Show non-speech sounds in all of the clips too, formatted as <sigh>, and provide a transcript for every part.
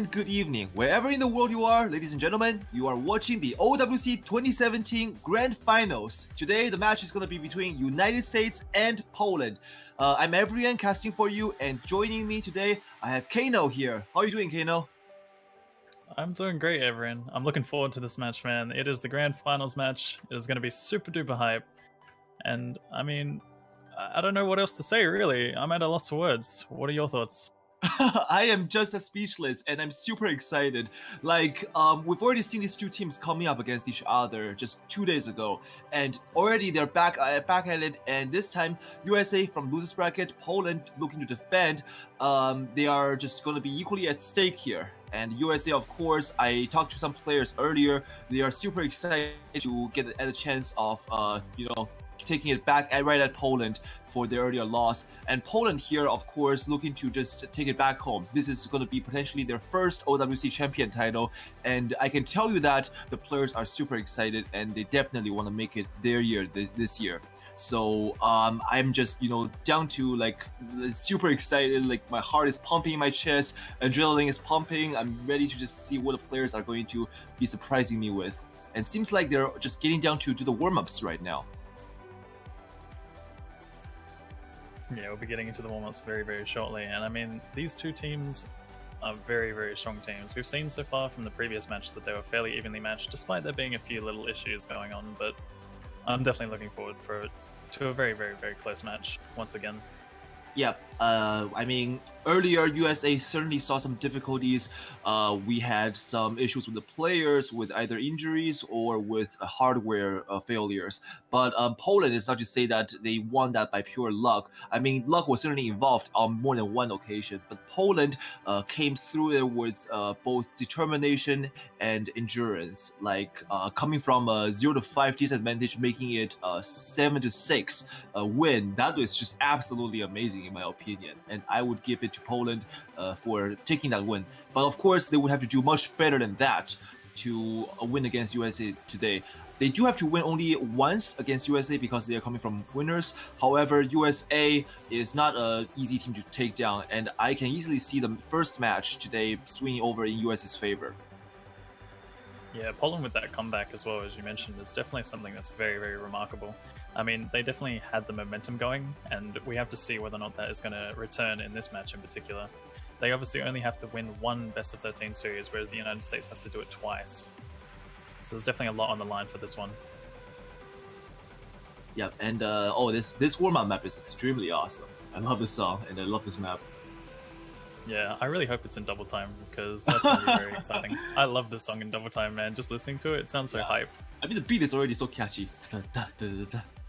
and good evening. Wherever in the world you are, ladies and gentlemen, you are watching the OWC 2017 Grand Finals. Today, the match is going to be between United States and Poland. Uh, I'm Evrian casting for you, and joining me today, I have Kano here. How are you doing, Kano? I'm doing great, Evrian. I'm looking forward to this match, man. It is the Grand Finals match. It is going to be super duper hype. And, I mean, I don't know what else to say, really. I'm at a loss for words. What are your thoughts? <laughs> I am just as speechless and I'm super excited. Like, um, we've already seen these two teams coming up against each other just two days ago, and already they're back uh, back at it. And this time, USA from losers bracket, Poland looking to defend. Um, they are just going to be equally at stake here. And USA, of course, I talked to some players earlier. They are super excited to get at a chance of, uh, you know, taking it back at, right at Poland for the earlier loss. And Poland here, of course, looking to just take it back home. This is going to be potentially their first OWC champion title. And I can tell you that the players are super excited and they definitely want to make it their year this, this year. So um, I'm just, you know, down to like super excited. Like my heart is pumping in my chest, adrenaline is pumping. I'm ready to just see what the players are going to be surprising me with. And seems like they're just getting down to do the warm ups right now. Yeah, we'll be getting into the warm-ups very, very shortly. And I mean, these two teams are very, very strong teams. We've seen so far from the previous match that they were fairly evenly matched, despite there being a few little issues going on. But I'm definitely looking forward for to a very, very, very close match once again. Yeah, uh, I mean, earlier USA certainly saw some difficulties. Uh, we had some issues with the players, with either injuries or with uh, hardware uh, failures. But um, Poland is not to say that they won that by pure luck. I mean, luck was certainly involved on more than one occasion. But Poland uh, came through it with uh, both determination and endurance. Like coming from a zero to five disadvantage, making it a seven to six win. That was just absolutely amazing in my opinion and I would give it to Poland uh, for taking that win. But of course, they would have to do much better than that to uh, win against USA today. They do have to win only once against USA because they are coming from winners. However, USA is not an easy team to take down, and I can easily see the first match today swinging over in USA's favor. Yeah, Poland with that comeback as well, as you mentioned, is definitely something that's very, very remarkable. I mean, they definitely had the momentum going, and we have to see whether or not that is going to return in this match in particular. They obviously only have to win one best of 13 series, whereas the United States has to do it twice. So there's definitely a lot on the line for this one. Yep, and uh, oh, this this warm up map is extremely awesome. I love this song, and I love this map. Yeah, I really hope it's in double time because that's gonna be very <laughs> exciting. I love this song in double time, man. Just listening to it, it sounds so yeah. hype. I mean, the beat is already so catchy. <laughs>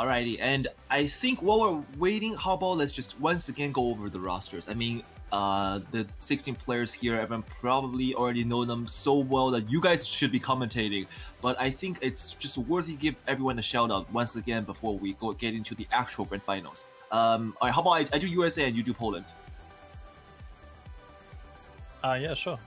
Alrighty, and I think while we're waiting, how about let's just once again go over the rosters. I mean, uh, the 16 players here, everyone probably already know them so well that you guys should be commentating. But I think it's just worthy give everyone a shout out once again before we go get into the actual grand finals. Um, alright, how about I, I do USA and you do Poland? Uh, yeah, sure.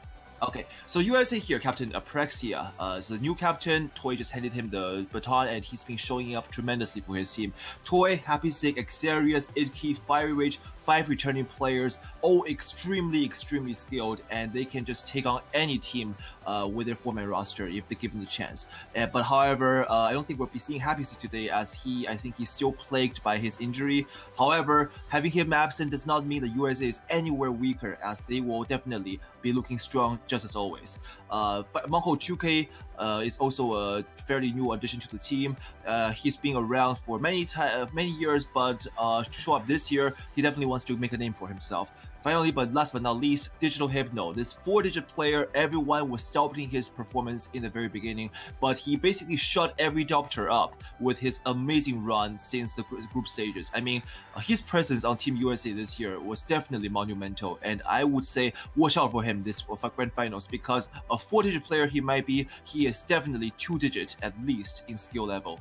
Okay, so USA here, Captain Aprexia, uh, is the new captain. Toy just handed him the baton, and he's been showing up tremendously for his team. Toy, Happy Stick, Xarius, Idke, Fire Rage, five returning players, all extremely, extremely skilled, and they can just take on any team uh, with their four-man roster if they give them the chance. Uh, but however, uh, I don't think we'll be seeing Happy Stick today, as he, I think he's still plagued by his injury. However, having him absent does not mean the USA is anywhere weaker, as they will definitely be looking strong just as always. Uh, Monko 2K uh, is also a fairly new addition to the team. Uh, he's been around for many uh, many years, but uh, to show up this year, he definitely wants to make a name for himself. Finally, but last but not least, Digital Hypno. This four-digit player, everyone was doubting his performance in the very beginning, but he basically shut every doubter up with his amazing run since the group stages. I mean, uh, his presence on Team USA this year was definitely monumental, and I would say watch out for him this for Grand Finals because a four-digit player he might be, he is definitely two-digit at least in skill level.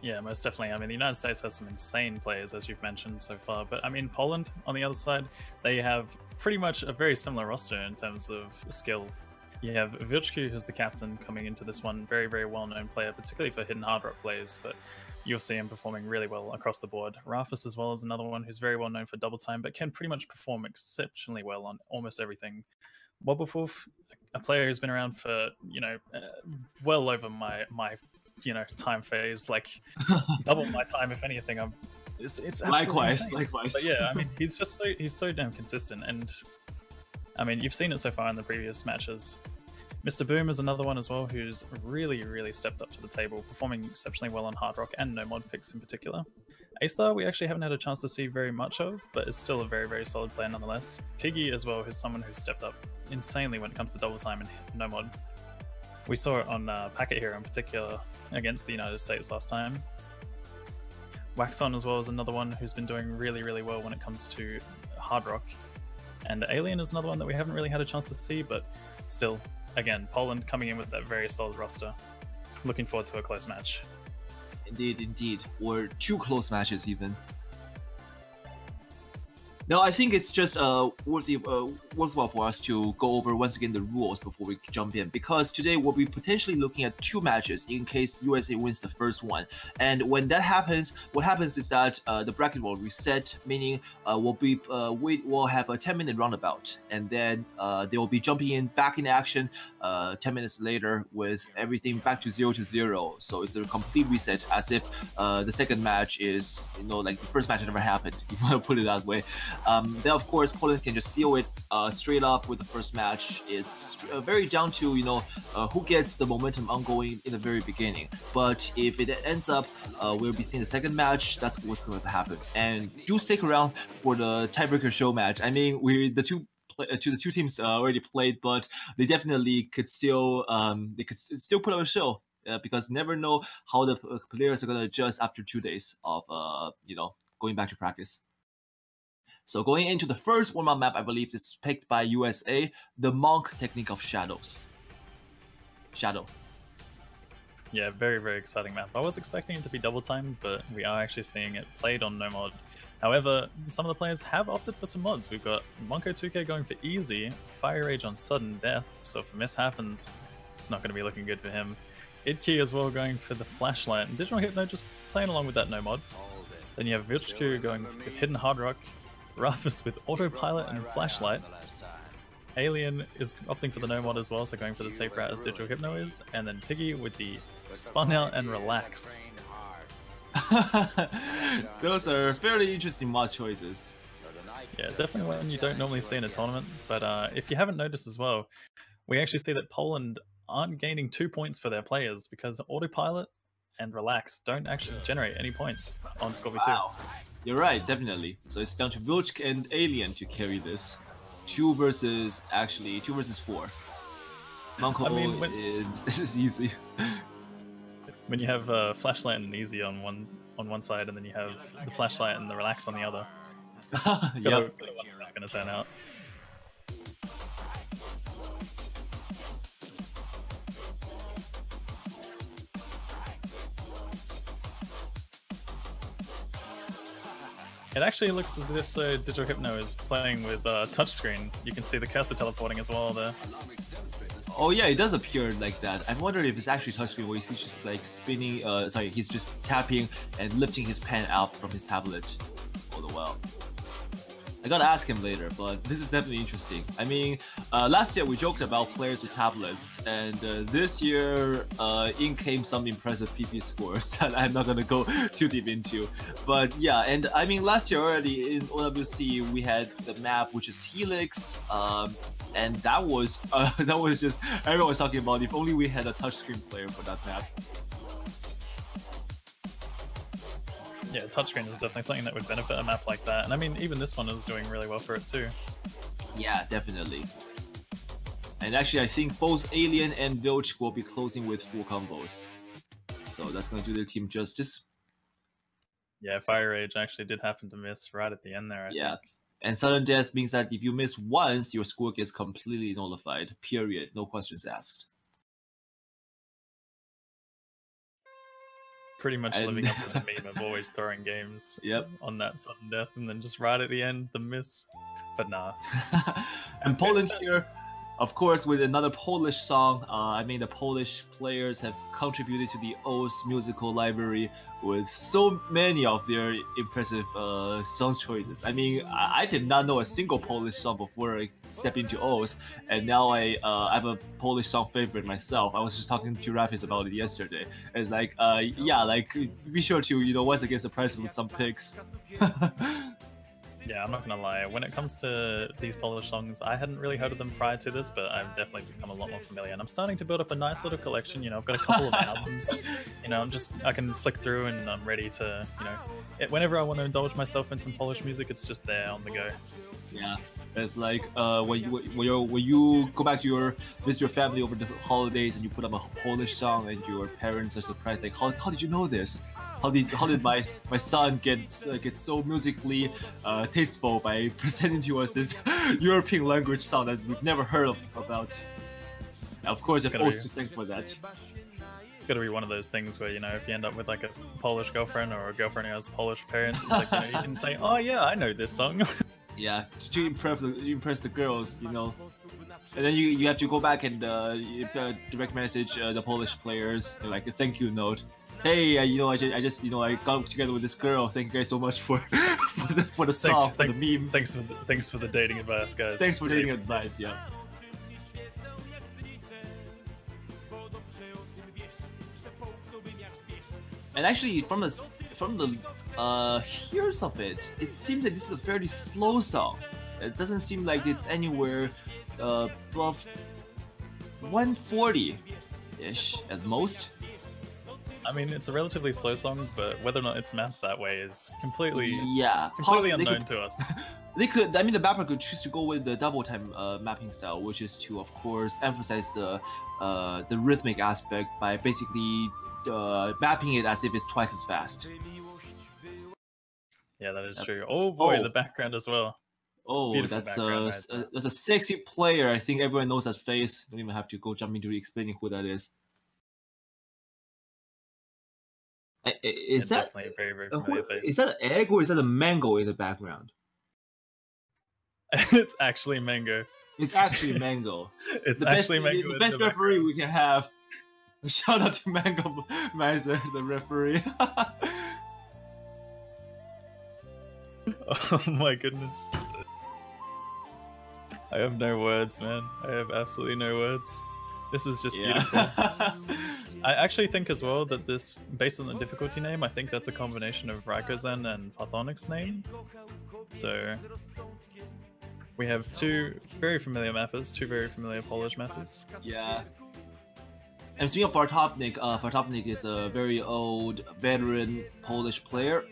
Yeah, most definitely. I mean, the United States has some insane players, as you've mentioned so far. But I mean, Poland, on the other side, they have pretty much a very similar roster in terms of skill. You have Vilchku, who's the captain, coming into this one. Very, very well-known player, particularly for hidden hard rock plays, but you'll see him performing really well across the board. Rafis as well is another one who's very well known for double time, but can pretty much perform exceptionally well on almost everything. WubWoofWolf, a player who's been around for you know uh, well over my my you know time phase, like <laughs> double my time if anything. I'm it's, it's likewise, insane. likewise. But yeah, I mean <laughs> he's just so he's so damn consistent, and I mean you've seen it so far in the previous matches. Mr. Boom is another one as well who's really, really stepped up to the table, performing exceptionally well on Hard Rock and No Mod picks in particular. A-Star we actually haven't had a chance to see very much of, but is still a very, very solid player nonetheless. Piggy as well is someone who's stepped up insanely when it comes to double time and No Mod. We saw it on uh, Packet here in particular against the United States last time. Waxon as well is another one who's been doing really, really well when it comes to Hard Rock. And Alien is another one that we haven't really had a chance to see, but still again, Poland coming in with that very solid roster. Looking forward to a close match. Indeed, indeed. Or two close matches, even. No, I think it's just uh, worthy, uh, worthwhile for us to go over once again the rules before we jump in because today we'll be potentially looking at two matches in case USA wins the first one. And when that happens, what happens is that uh, the bracket will reset, meaning uh, we'll be uh, we will have a 10 minute roundabout, and then uh, they will be jumping in back in action uh, 10 minutes later with everything back to zero to zero. So it's a complete reset, as if uh, the second match is you know like the first match never happened. <laughs> If you want to put it that way. Um, then of course Poland can just seal it uh, straight up with the first match. It's uh, very down to you know uh, who gets the momentum ongoing in the very beginning. But if it ends up, uh, we'll be seeing the second match. That's what's going to happen. And do stick around for the tiebreaker show match. I mean, we the two uh, to the two teams uh, already played, but they definitely could still um, they could still put up a show. Uh, because never know how the players are going to adjust after two days of uh, you know going back to practice. So going into the first warm-up map, I believe is picked by USA, the Monk Technique of Shadows. Shadow. Yeah, very, very exciting map. I was expecting it to be double time, but we are actually seeing it played on no mod. However, some of the players have opted for some mods. We've got Monko2k going for easy, Fire Rage on sudden death, so if a miss happens, it's not going to be looking good for him. Idke as well going for the flashlight, and Digital Hypno just playing along with that no mod. Then you have Vilchku going with Hidden Hard Rock, Rafis with autopilot and flashlight. Alien is opting for the no mod as well, so going for the safe route as Digital Hypno is, and then Piggy with the spun out and relax. <laughs> Those are fairly interesting mod choices. Yeah, definitely one you don't normally see in a tournament. But uh, if you haven't noticed as well, we actually see that Poland aren't gaining two points for their players because autopilot and relax don't actually generate any points on Scorpio wow. 2. You're right, definitely. So it's down to Vilchk and Alien to carry this. Two versus actually two versus four. Monko I mean, when, is <laughs> this is easy. when you have uh, flashlight and easy on one on one side, and then you have the flashlight and the relax on the other. <laughs> yep. That's gonna turn out. It actually looks as if so Digital Hypno is playing with uh, touchscreen. You can see the cursor teleporting as well there. Oh yeah, it does appear like that. I'm wondering if it's actually touchscreen where he's just like spinning, uh, sorry, he's just tapping and lifting his pen out from his tablet all the while. I gotta ask him later, but this is definitely interesting. I mean, uh, last year we joked about players with tablets, and uh, this year uh, in came some impressive PP scores <laughs> that I'm not gonna go <laughs> too deep into. But yeah, and I mean, last year already in OWC we had the map which is Helix, um, and that was <laughs> uh, that was just everyone was talking about if only we had a touchscreen player for that map. Yeah, touchscreen is definitely something that would benefit a map like that. And I mean, even this one is doing really well for it too. Yeah, definitely. And actually, I think both Alien and Vilch will be closing with full combos. So that's going to do their team justice. Yeah, Fire Rage actually did happen to miss right at the end there, I yeah. Think. And sudden death means that if you miss once, your score gets completely nullified. Period. No questions asked. Pretty much and... living up to the <laughs> meme of always throwing games yep. on that sudden death and then just right at the end the miss. But nah. <laughs> and Poland here of course, with another Polish song, uh, I mean, the Polish players have contributed to the O's musical library with so many of their impressive uh, song choices. I mean, I, I, did not know a single Polish song before I stepped into O's, and now I uh, have a Polish song favorite myself. I was just talking to Rafis about it yesterday. It's like, uh, yeah, like be sure to you know once again surprise us with some picks. <laughs> Yeah, I'm not gonna lie. When it comes to these Polish songs, I hadn't really heard of them prior to this, but I've definitely become a lot more familiar. And I'm starting to build up a nice little collection. You know, I've got a couple of <laughs> albums. You know, I'm just I can flick through and I'm ready to. You know, it, whenever I want to indulge myself in some Polish music, it's just there on the go. Yeah, it's like uh, when you when you when you go back to your visit your family over the holidays and you put up a Polish song and your parents are surprised like how, how did you know this? How did how did my my son get uh, get so musically uh, tasteful by <laughs> presenting to us this <laughs> European language sound that we've never heard of about? Of course, it's forced to sing for that. It's gonna be one of those things where you know if you end up with like a Polish girlfriend or a girlfriend who has Polish parents, it's like you, know, you can say, "Oh yeah, I know this song." <laughs> yeah, to impress the, impress the girls, you know. And then you, you have to go back and uh, direct message uh, the Polish players like a thank you note hey, uh, you know, I just, I just, you know, I got together with this girl. Thank you guys so much for <laughs> for the, for the song, thank, for the memes. Thanks for the, thanks for the dating advice, guys. Thanks for dating advice. Yeah. And actually, from the from the uh, hears of it, it seems that this is a fairly slow song. It doesn't seem like it's anywhere uh, above 140 ish at most. I mean, it's a relatively slow song, but whether or not it's mapped that way is completely yeah completely unknown could, to us. <laughs> They could, I mean, the mapper could choose to go with the double time uh, mapping style, which is to, of course, emphasize the uh, the rhythmic aspect by basically uh, mapping it as if it's twice as fast. Yeah, that is true. Oh boy, oh. the background as well. Oh, Beautiful that's a, right a, that's a sexy player. I think everyone knows that face. Don't even have to go jump into explaining who that is. Is that definitely a very very familiar face? Is that an egg or is that a mango in the background? <laughs> it's actually mango. It's actually mango. <laughs> it's the actually best, mango. The best the referee background. we can have. <laughs> Shout out to Mango Miser, the referee. oh my goodness. I have no words, man. I have absolutely no words. This is just yeah. beautiful. <laughs> I actually think as well that this, based on the difficulty name, I think that's a combination of Raikozen and Photonic's name. So we have two very familiar mappers, two very familiar Polish mappers. Yeah. And speaking of Fartownik, uh, Fartownik is a very old veteran Polish player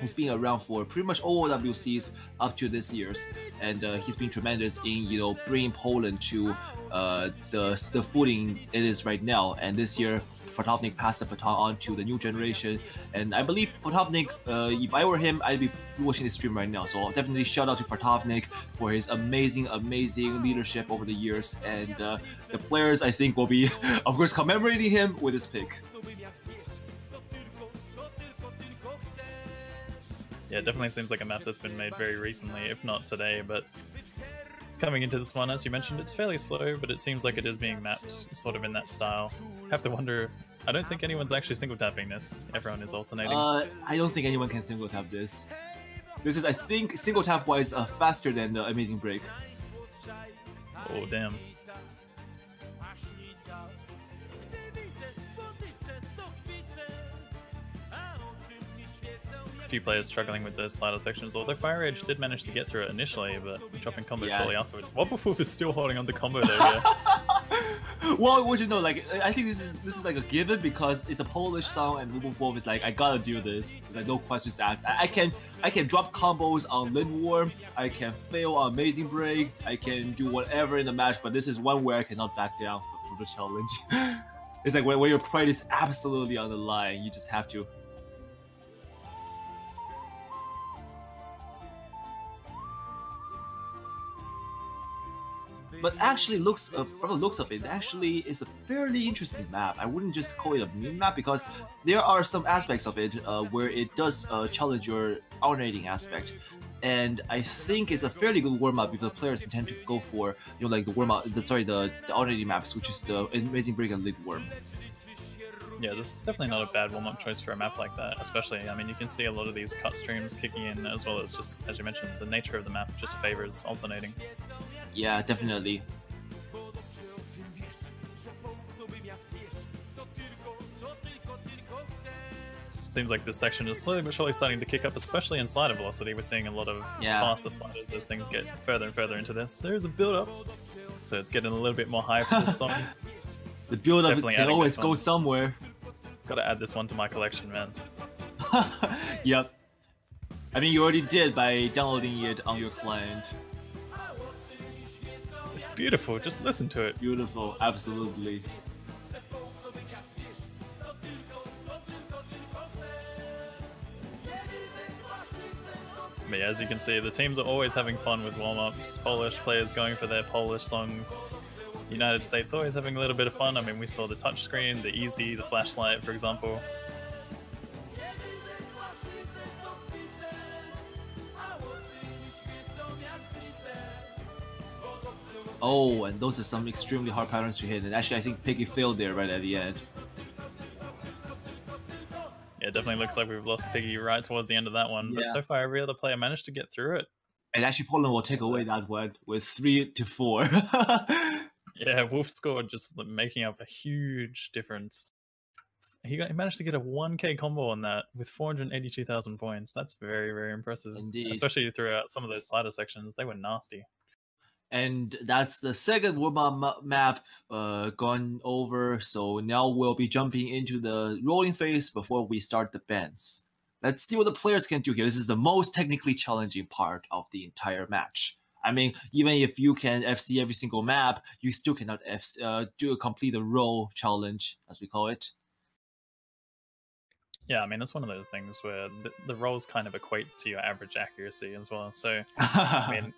He's been around for pretty much all WCs up to this year's, and uh, he's been tremendous in you know bringing Poland to uh, the the footing it is right now. And this year, Fartownik passed the baton on to the new generation, and I believe Fartownik, uh, if I were him, I'd be watching this stream right now. So I'll definitely shout out to Fartownik for his amazing, amazing leadership over the years, and uh, the players I think will be, <laughs> of course, commemorating him with his pick. Yeah, it definitely seems like a map that's been made very recently, if not today, but coming into this one, as you mentioned, it's fairly slow, but it seems like it is being mapped sort of in that style. Have to wonder, I don't think anyone's actually single tapping this. Everyone is alternating. Uh, I don't think anyone can single tap this. This is, I think, single tap wise, uh, faster than the Amazing Break. Oh, damn. Few players struggling with the slider sections, although Fire Edge did manage to get through it initially, but dropping combo yeah. shortly afterwards. WubWoofWolf is still holding on to combo there. Yeah. <laughs> well, what you know, like I think this is this is like a given because it's a Polish song and WubWoofWolf is like I gotta do this. like no questions asked. I, I, can I can drop combos on Lindworm. I can fail on Amazing Break. I can do whatever in the match, but this is one where I cannot back down from the challenge. <laughs> it's like when, when your pride is absolutely on the line, you just have to but actually looks uh, from the looks of it actually is a fairly interesting map i wouldn't just call it a meme map because there are some aspects of it uh, where it does uh, challenge your alternating aspect and I think it's a fairly good warm up if the players intend to go for you know like the warm up, the sorry the the alternating maps, which is the Amazing Break and Lead Worm. Yeah, this is definitely not a bad warm up choice for a map like that. Especially, I mean, you can see a lot of these cut streams kicking in, as well as just as you mentioned, the nature of the map just favors alternating. Yeah, definitely. seems like this section is slowly but surely starting to kick up, especially in slider velocity. We're seeing a lot of Yeah. faster sliders as things get further and further into this. There's a build up, so it's getting a little bit more hype for this <laughs> song. The build up Definitely can always go somewhere. Gotta add this one to my collection, man. <laughs> yep. I mean, you already did by downloading it on your client. It's beautiful, just listen to it. Beautiful, absolutely. But yeah, as you can see, the teams are always having fun with warm ups. Polish players going for their Polish songs. United States always having a little bit of fun. I mean, we saw the touchscreen, the easy, the flashlight, for example. Oh, and those are some extremely hard patterns to hit. And actually, I think Piggy failed there right at the end. Yeah, it definitely looks like we've lost Piggy right towards the end of that one. But so far, every other player managed to get through it. And actually, Poland will take away that one with three to four. <laughs> Yeah, Wolf scored just making up a huge difference. He, got, he managed to get a 1k combo on that with 482,000 points. That's very, very impressive. Indeed. Especially throughout some of those slider sections. They were nasty. And that's the second warm-up map uh, gone over. So now we'll be jumping into the rolling phase before we start the bends. Let's see what the players can do here. This is the most technically challenging part of the entire match. I mean, even if you can FC every single map, you still cannot FC, uh, do complete the roll challenge, as we call it. Yeah, I mean, it's one of those things where the, the rolls kind of equate to your average accuracy as well. So, <laughs> I mean,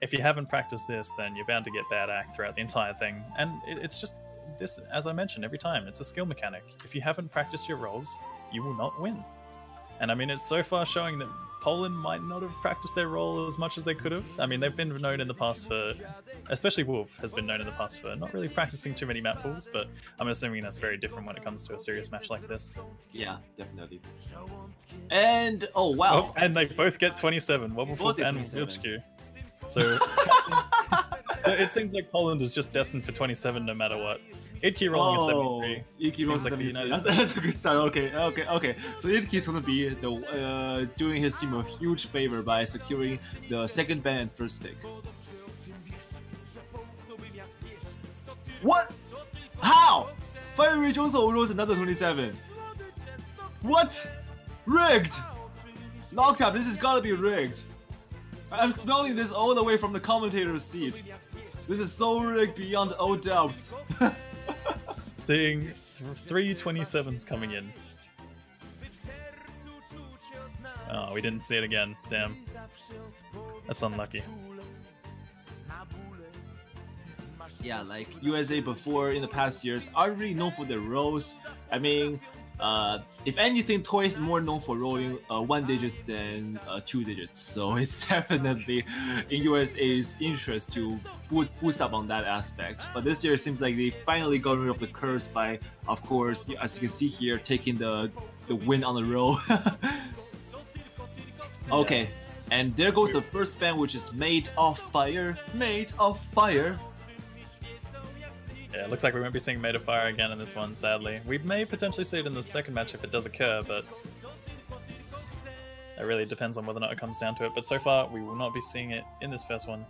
if you haven't practiced this, then you're bound to get bad act throughout the entire thing. And it, it's just this, as I mentioned every time, it's a skill mechanic. If you haven't practiced your rolls, you will not win. And I mean, it's so far showing that Poland might not have practiced their role as much as they could have. I mean, they've been known in the past for, especially Wolf has been known in the past for not really practicing too many map pools, but I'm assuming that's very different when it comes to a serious match like this. yeah, definitely. And oh wow, Oh, and they both get 27, Both Wobbleflip and 27. So <laughs> it seems like Poland is just destined for 27 no matter what. Idke rolling a 73. Iki Seems rolls like 73. That's, that's a good start. Okay, okay, okay. So Iki's gonna be the uh, doing his team a huge favor by securing the second ban and first pick. What? How? Fire Rage also rolls another 27. What? Rigged! Locktap, this has gotta be rigged. I'm smelling this all the way from the commentator's seat. This is so rigged beyond all doubts. <laughs> Seeing th- three 27s coming in. Oh, we didn't see it again. Damn. That's unlucky. yeah, like USA before in the past years are really known for their rolls. I mean, uh, if anything, Toy is more known for rolling uh, one digits than uh, two digits. So <laughs> it's definitely in USA's interest to boot, boost up on that aspect. But this year it seems like they finally got rid of the curse by, of course, as you can see here, taking the the win on the roll. <laughs> okay. And there goes the first band, which is Made of Fire. Made of Fire. Yeah, it looks like we won't be seeing Made of Fire again in this one, sadly. We may potentially see it in the second match if it does occur, but it really depends on whether or not it comes down to it. But so far, we will not be seeing it in this first one.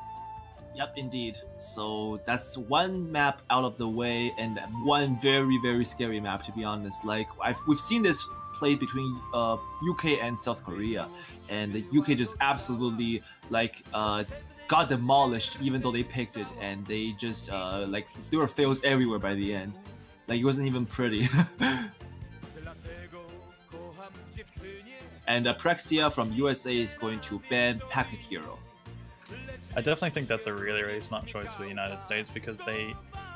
Yep, indeed. So that's one map out of the way, and one very, very scary map, to be honest. Like I've, we've seen this played between uh, UK and South Korea, and the UK just absolutely like uh, got demolished, even though they picked it, and they just uh, like there were fails everywhere by the end. Like it wasn't even pretty. <laughs> and Aprexia from USA is going to ban Packet Hero. I definitely think that's a really, really smart choice for the United States because they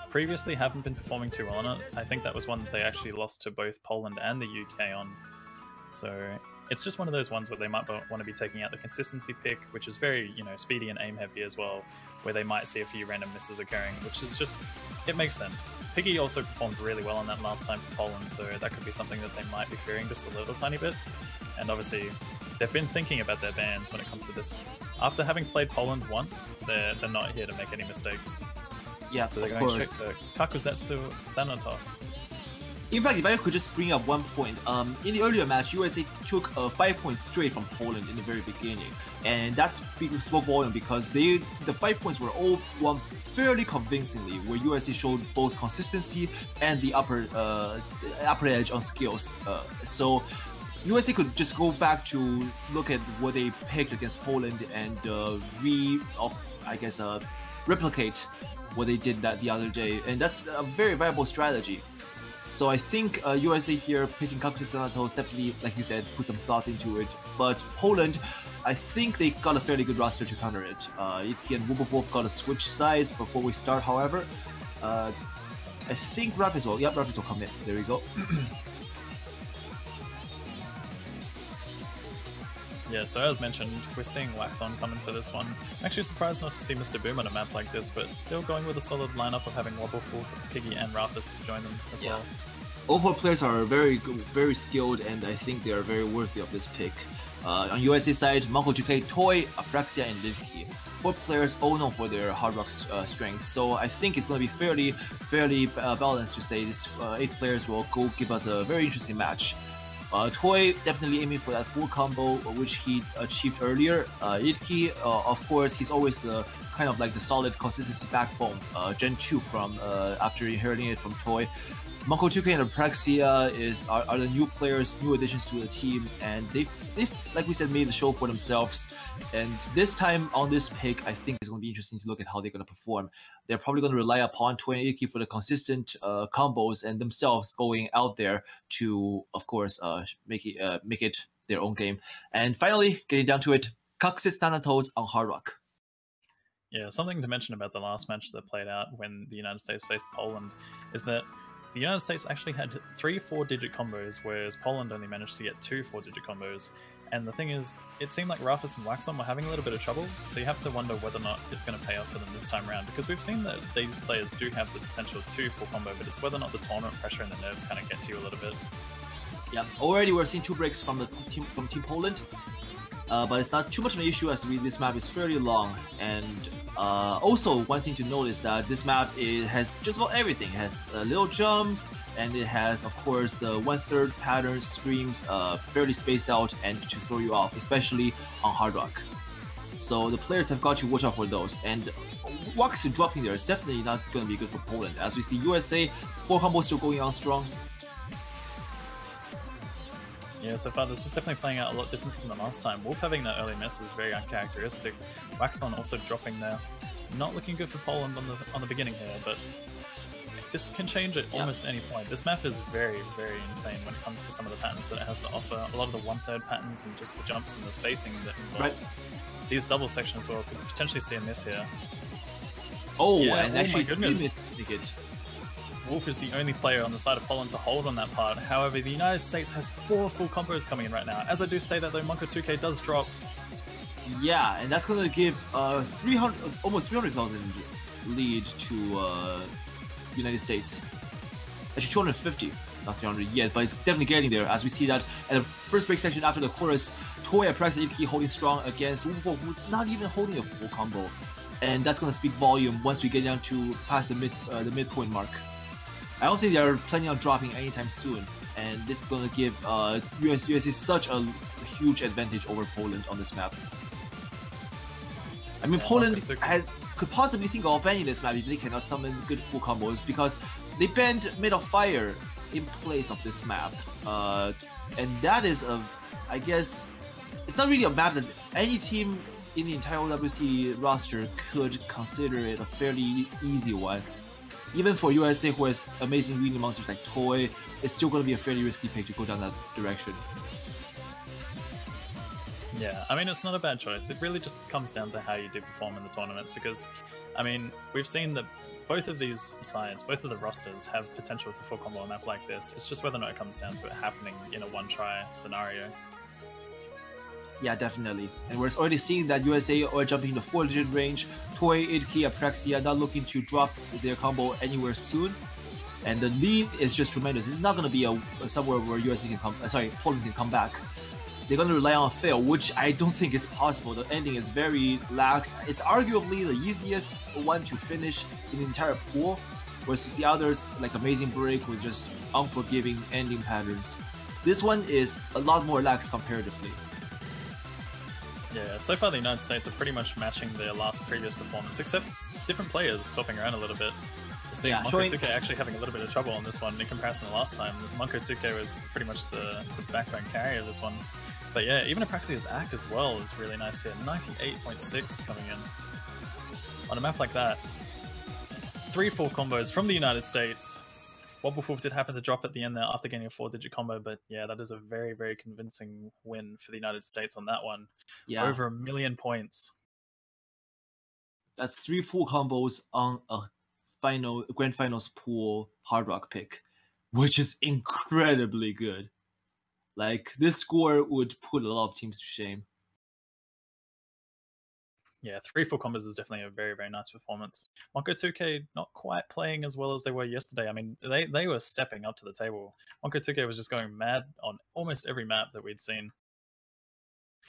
previously haven't been performing too well on it. I think that was one that they actually lost to both Poland and the UK on. So it's just one of those ones where they might want to be taking out the consistency pick, which is very, you know, speedy and aim heavy as well, where they might see a few random misses occurring, which is just, it makes sense. Piggy also performed really well on that last time for Poland, so that could be something that they might be fearing just a little tiny bit. And obviously, they've been thinking about their bans when it comes to this. After having played Poland once, they're, they're not here to make any mistakes. Yeah, So they're of going course. to check the Kakuzetsu Thanatos. In fact, if I could just bring up one point, um, in the earlier match, USA took uh, five points straight from Poland in the very beginning, and that's speaking spoke volume because they the five points were all won fairly convincingly, where USA showed both consistency and the upper uh, upper edge on skills. Uh, so. USA could just go back to look at what they picked against Poland and uh, re, I guess, uh, replicate what they did that the other day, and that's a very viable strategy. So I think uh, USA here picking Thanatos definitely, like you said, put some thought into it. But Poland, I think they got a fairly good roster to counter it. Uh, Idke and Wubopov got to switch sides before we start, however. Uh, I think Rafis will, yep, Rafis will come in. There we go. <clears throat> Yeah, so as mentioned, we're seeing Waxon coming for this one. I'm actually surprised not to see Mr. Boom on a map like this, but still going with a solid lineup of having WubWoofWolf, Piggy, and Rafis to join them as Yeah. well. All four players are very very skilled, and I think they are very worthy of this pick. Uh, on USA side, Monko 2K, Toy, Apraxia, and Lidki. Four players all known for their hard rock uh, strength, so I think it's going to be fairly, fairly uh, balanced to say these uh, eight players will go give us a very interesting match. Uh, Toy definitely aiming for that full combo, uh, which he achieved earlier. Uh, Idke, uh, of course, he's always the kind of like the solid consistency backbone. Uh, Gen 2 from uh, after inheriting it from Toy. Monko 2K and Apraxia is are, are the new players, new additions to the team, and they've, they've, like we said, made the show for themselves. And this time on this pick, I think it's going to be interesting to look at how they're going to perform. They're probably going to rely upon Toy and for the consistent uh, combos and themselves going out there to, of course, uh, make it uh, make it their own game. And finally, getting down to it, Coxis Thanatos on Hard Rock. Yeah, something to mention about the last match that played out when the United States faced Poland is that the United States actually had three four digit combos, whereas Poland only managed to get two four digit combos. And the thing is, it seemed like Rafis and Waxon were having a little bit of trouble, so you have to wonder whether or not it's going to pay off for them this time around. Because we've seen that these players do have the potential to full combo, but it's whether or not the tournament pressure and the nerves kind of get to you a little bit. Yeah, already we're seeing two breaks from the team from Team Poland, uh, but it's not too much of an issue as we, this map is fairly long. And uh, also, one thing to note is that this map it has just about everything. It has uh, little jumps, and it has, of course, the one-third patterns, streams, uh, fairly spaced out, and to throw you off, especially on hard rock. So the players have got to watch out for those. And Wax dropping there is definitely not going to be good for Poland. As we see USA, four combos still going on strong. Yeah, so far this is definitely playing out a lot different from the last time. Wolf having that early miss is very uncharacteristic. Waxon also dropping there. Not looking good for Poland on the on the beginning here, but this can change at Yeah. almost any point. This map is very, very insane when it comes to some of the patterns that it has to offer. A lot of the one-third patterns and just the jumps and the spacing that involve. Right. These double sections well could potentially see a miss here. Oh, Yeah, and oh my actually, goodness. Wolf is the only player on the side of Poland to hold on that part. However, the United States has four full combos coming in right now. As I do say that though, Monko 2K does drop Yeah, and that's gonna give uh 300, almost 300,000 lead to uh United States. Actually, 250, not 300 yet, but it's definitely getting there. As we see that at the first break section after the chorus, Toy and Prax Iki holding strong against Wolf, who's not even holding a full combo, and that's gonna speak volume once we get down to past the mid uh, the midpoint mark. I don't think they're planning on dropping anytime soon, and this is gonna give uh, US USA such a huge advantage over Poland on this map. I mean, Yeah, Poland has could possibly think of banning this map if they cannot summon good full combos because they banned Made of Fire in place of this map, uh, and that is a, I guess, it's not really a map that any team in the entire OWC roster could consider it a fairly easy one. Even for USA, who has amazing greedy monsters like Toy, it's still going to be a fairly risky pick to go down that direction. Yeah, I mean, it's not a bad choice. It really just comes down to how you do perform in the tournaments because, I mean, we've seen that both of these sides, both of the rosters, have potential to full combo a map like this. It's just whether or not it comes down to it happening in a one try scenario. Yeah, definitely. And we're already seeing that USA are jumping into 4 digit range. Toy, Idke, Apraxia not looking to drop their combo anywhere soon. And the lead is just tremendous. This is not going to be a, somewhere where USA can come, uh, sorry, Poland can come back. They're going to rely on fail, which I don't think is possible. The ending is very lax. It's arguably the easiest one to finish in the entire pool, versus the others like Amazing Break with just unforgiving ending patterns. This one is a lot more lax comparatively. Yeah, so far the United States are pretty much matching their last previous performance, except different players swapping around a little bit. We're seeing yeah, Monko showing... actually having a little bit of trouble on this one in comparison to last time. Monko 2K was pretty much the, the backbone carrier of this one. But yeah, even Apraxia's Ack as well is really nice here. 98.6 coming in. On a map like that, three full combos from the United States. Wobbuffet did happen to drop at the end there after getting a four-digit combo, but yeah, that is a very, very convincing win for the United States on that one. Yeah, over a million points. That's three full combos on a final grand finals pool hard rock pick, which is incredibly good. Like this score would put a lot of teams to shame yeah, three full combos is definitely a very, very nice performance. Monko 2K not quite playing as well as they were yesterday. I mean, they, they were stepping up to the table. Monko 2K was just going mad on almost every map that we'd seen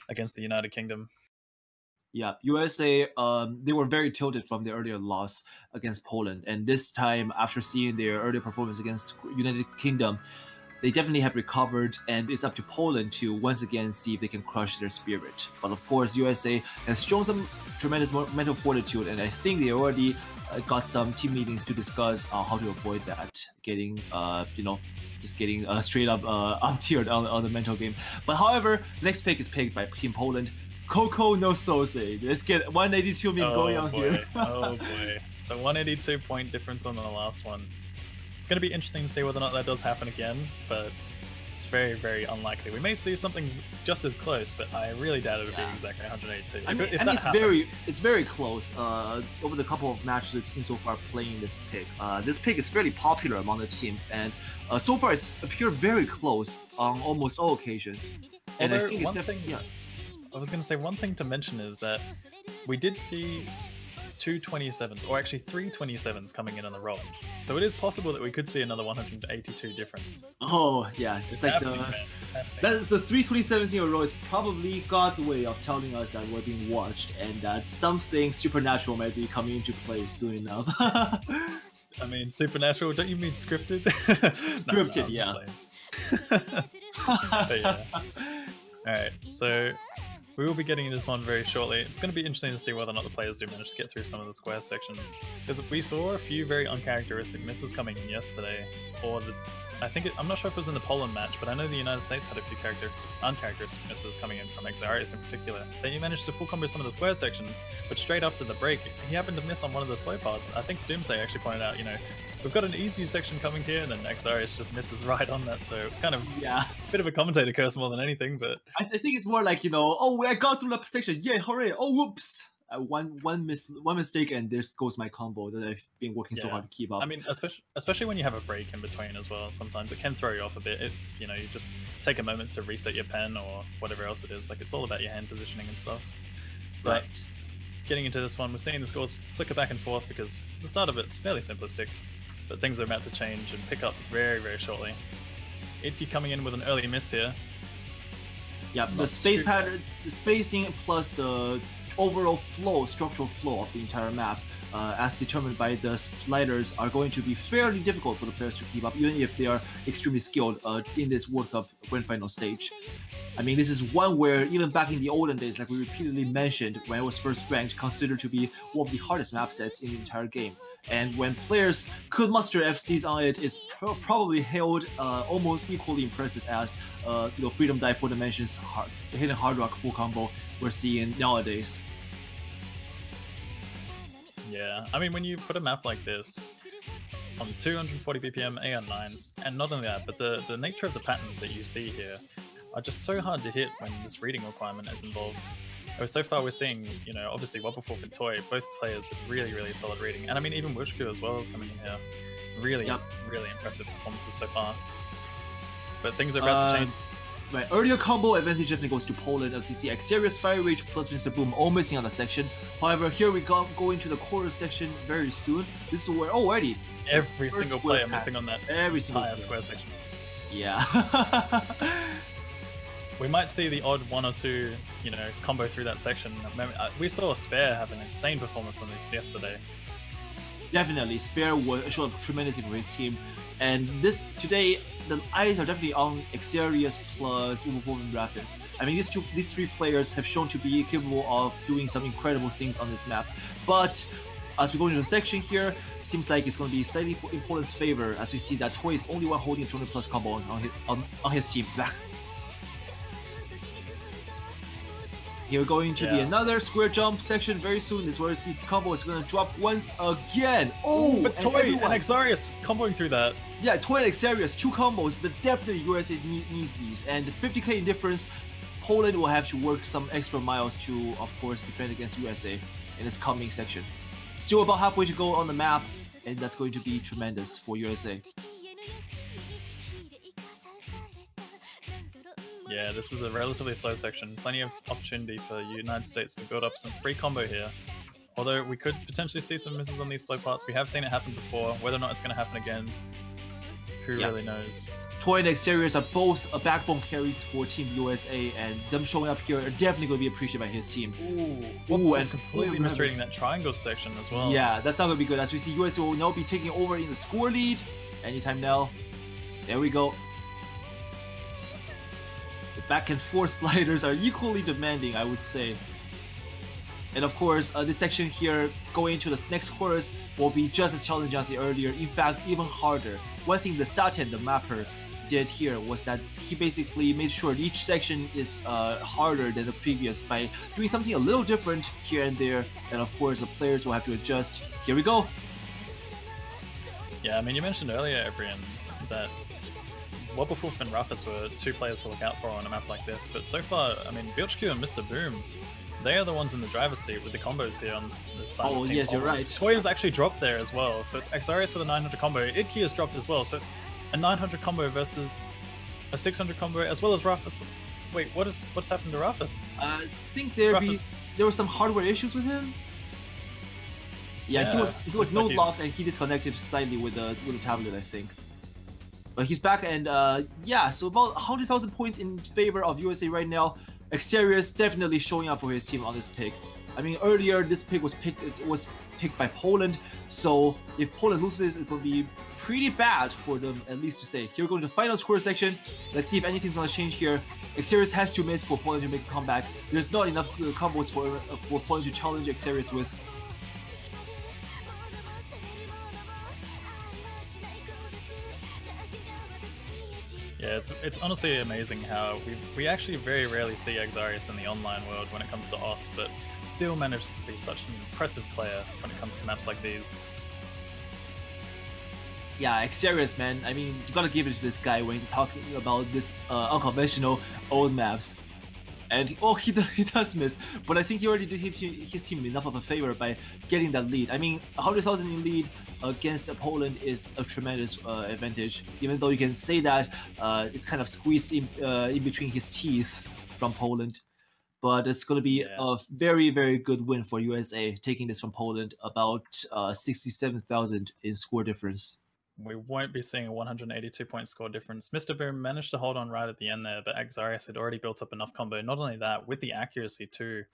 against the United Kingdom. Yeah, USA, um, they were very tilted from their earlier loss against Poland. And this time, after seeing their earlier performance against United Kingdom, they definitely have recovered, and it's up to Poland to once again see if they can crush their spirit. But of course, USA has shown some tremendous mental fortitude, and I think they already uh, got some team meetings to discuss uh, how to avoid that, getting, uh, you know, just getting uh, straight up uh, <laughs> up tiered on, on the mental game. But however, next pick is picked by Team Poland. Coco no Sose. Let's get 182 meme oh going on boy. here. <laughs> oh boy. The 182 point difference on the last one. It's going to be interesting to see whether or not that does happen again, but it's very, very unlikely. We may see something just as close, but I really doubt it would yeah. be exactly 182. I mean, if, if I mean it's very, it's very close. Uh, over the couple of matches we've seen so far playing this pick, uh, this pick is fairly popular among the teams, and uh, so far it's appeared very close on almost all occasions. And Although, I think one thing, yeah. I was going to say one thing to mention is that we did see two 27s, or actually three 27s coming in on the roll. So it is possible that we could see another 182 difference. Oh, yeah. It's, like the, that, the three 27s in a row is probably God's way of telling us that we're being watched and that something supernatural might be coming into play soon enough. <laughs> I mean, supernatural, don't you mean scripted? <laughs> scripted, no, yeah. <laughs> yeah. Alright, so we will be getting into this one very shortly. It's going to be interesting to see whether or not the players do manage to get through some of the square sections. Because we saw a few very uncharacteristic misses coming in yesterday, or the I think it, I'm not sure if it was in the Poland match, but I know the United States had a few characteristic, uncharacteristic misses coming in from Xarius in particular. Then he managed to full combo some of the square sections, but straight after the break, he happened to miss on one of the slow parts. I think Doomsday actually pointed out, you know, we've got an easy section coming here, and then Xarius just misses right on that. So it's kind of yeah, a bit of a commentator curse more than anything. But I, I think it's more like you know, oh, I got through the section, yeah, hooray! Oh, whoops uh, one one mis one mistake and there goes my combo that I've been working yeah. so hard to keep up. I mean, especially especially when you have a break in between as well. Sometimes it can throw you off a bit if you know you just take a moment to reset your pen or whatever else it is. Like it's all about your hand positioning and stuff. But right. getting into this one, we're seeing the scores flicker back and forth because the start of it's fairly simplistic, but things are about to change and pick up very very shortly. Idke coming in with an early miss here. Yeah, the space pattern, the spacing plus the overall flow, structural flow of the entire map, uh, as determined by the sliders, are going to be fairly difficult for the players to keep up, even if they are extremely skilled uh, in this World Cup Grand Final stage. I mean, this is one where even back in the olden days, like we repeatedly mentioned when it was first ranked, considered to be one of the hardest map sets in the entire game. And when players could muster FCs on it, it's pro probably held uh, almost equally impressive as uh, you know Freedom Die Four Dimensions hard, Hidden Hard Rock full combo we're seeing nowadays. Yeah, I mean, when you put a map like this on 240 BPM AR9s, and not only that, but the, the nature of the patterns that you see here are just so hard to hit when this reading requirement is involved. So far, we're seeing, you know, obviously Wobbuffet and Toy, both players with really, really solid reading. And I mean, even Wushku as well is coming in here. Really, yep. really impressive performances so far. But things are about uh, to change my earlier combo advantage definitely goes to Poland you see Fire Rage plus Mr. Boom all missing on the section. However, here we go, go into the quarter section very soon. This is where already every single player missing on that every single entire square section. Yeah. <laughs> we might see the odd one or two, you know, combo through that section. Uh, we saw Spare have an insane performance on this yesterday. Definitely, Spare was showed up tremendously for his team. And this today, the eyes are definitely on Xarius plus and Rafis. I mean, these two, these three players have shown to be capable of doing some incredible things on this map. But as we go into the section here, seems like it's going to be slightly in Poland's favor as we see that Toy is only one holding a 200 plus combo on his, on, on his team. <laughs> Here we're going to yeah. the another square jump section very soon. This is where see combo is going to drop once again. Oh, but Toy and, and Xarius comboing through that. Yeah, Toy and Xarius, two combos that definitely USA needs these. And 50k in difference, Poland will have to work some extra miles to, of course, defend against USA in this coming section. Still about halfway to go on the map, and that's going to be tremendous for USA. Yeah, this is a relatively slow section. Plenty of opportunity for United States to build up some free combo here. Although we could potentially see some misses on these slow parts. We have seen it happen before. Whether or not it's going to happen again, who really knows? Toy and Xarius are both a backbone carries for Team USA, and them showing up here are definitely going to be appreciated by his team. Ooh, Ooh and completely misreading that triangle section as well. Yeah, that's not going to be good. As we see, USA will now be taking over in the score lead anytime now. There we go back and forth <laughs> sliders are equally demanding, I would say. And of course, uh, this section here, going into the next chorus, will be just as challenging as the earlier, in fact, even harder. One thing the Satan, the mapper, did here was that he basically made sure each section is uh, harder than the previous by doing something a little different here and there, and of course the players will have to adjust. Here we go! Yeah, I mean, you mentioned earlier, Ebrian, that WubWoofWolf and Rafis were two players to look out for on a map like this, but so far, I mean, BHQ and Mr. Boom, they are the ones in the driver's seat with the combos here on the side oh, of the team. yes, you're oh, right. Toy has actually dropped there as well, so it's Xarius with a 900 combo. Idke has dropped as well, so it's a 900 combo versus a 600 combo, as well as Rafis. Wait, what is what's happened to Rafis? Uh, I think there be there were some hardware issues with him. Yeah, yeah he was he was no like loss and he disconnected slightly with the with the tablet, I think. But he's back, and uh, yeah, so about 100,000 points in favor of USA right now. Xarius definitely showing up for his team on this pick. I mean, earlier this pick was picked it was picked by Poland, so if Poland loses, it will be pretty bad for them, at least to say. Here we to final score section. Let's see if anything's gonna change here. Xarius has to miss for Poland to make a comeback. There's not enough uh, combos for uh, for Poland to challenge Xarius with. Yeah, it's it's honestly amazing how we we actually very rarely see Xarius in the online world when it comes to osu, but still manages to be such an impressive player when it comes to maps like these. Yeah, Xarius, man. I mean, you gotta give it to this guy when talking about this uh, unconventional old maps. And oh, he does, <laughs> he does miss, but I think he already did his team enough of a favor by getting that lead. I mean, 100,000 in lead against Poland is a tremendous uh, advantage. Even though you can say that uh, it's kind of squeezed in uh, in between his teeth from Poland, but it's going to be yeah. a very very good win for USA taking this from Poland, about uh, 67,000 in score difference we won't be seeing a 182 point score difference. Mr. Boom managed to hold on right at the end there, but Xarius had already built up enough combo. Not only that, with the accuracy too.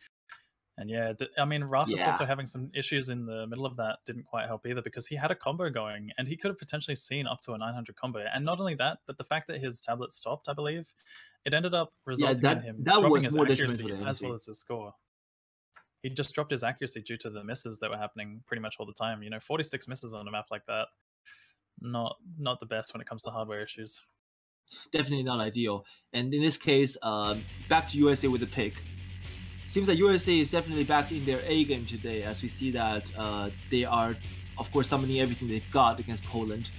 And yeah, I mean, Rafis yeah. also having some issues in the middle of that didn't quite help either because he had a combo going and he could have potentially seen up to a 900 combo. And not only that, but the fact that his tablet stopped, I believe, it ended up resulting yeah, that, in him that dropping his accuracy as well as his score. He just dropped his accuracy due to the misses that were happening pretty much all the time. You know, 46 misses on a map like that not not the best when it comes to hardware issues. Definitely not ideal. And in this case, um, back to USA with the pick. Seems like USA is definitely back in their A game today, as we see that uh, they are, of course, summoning everything they've got against Poland.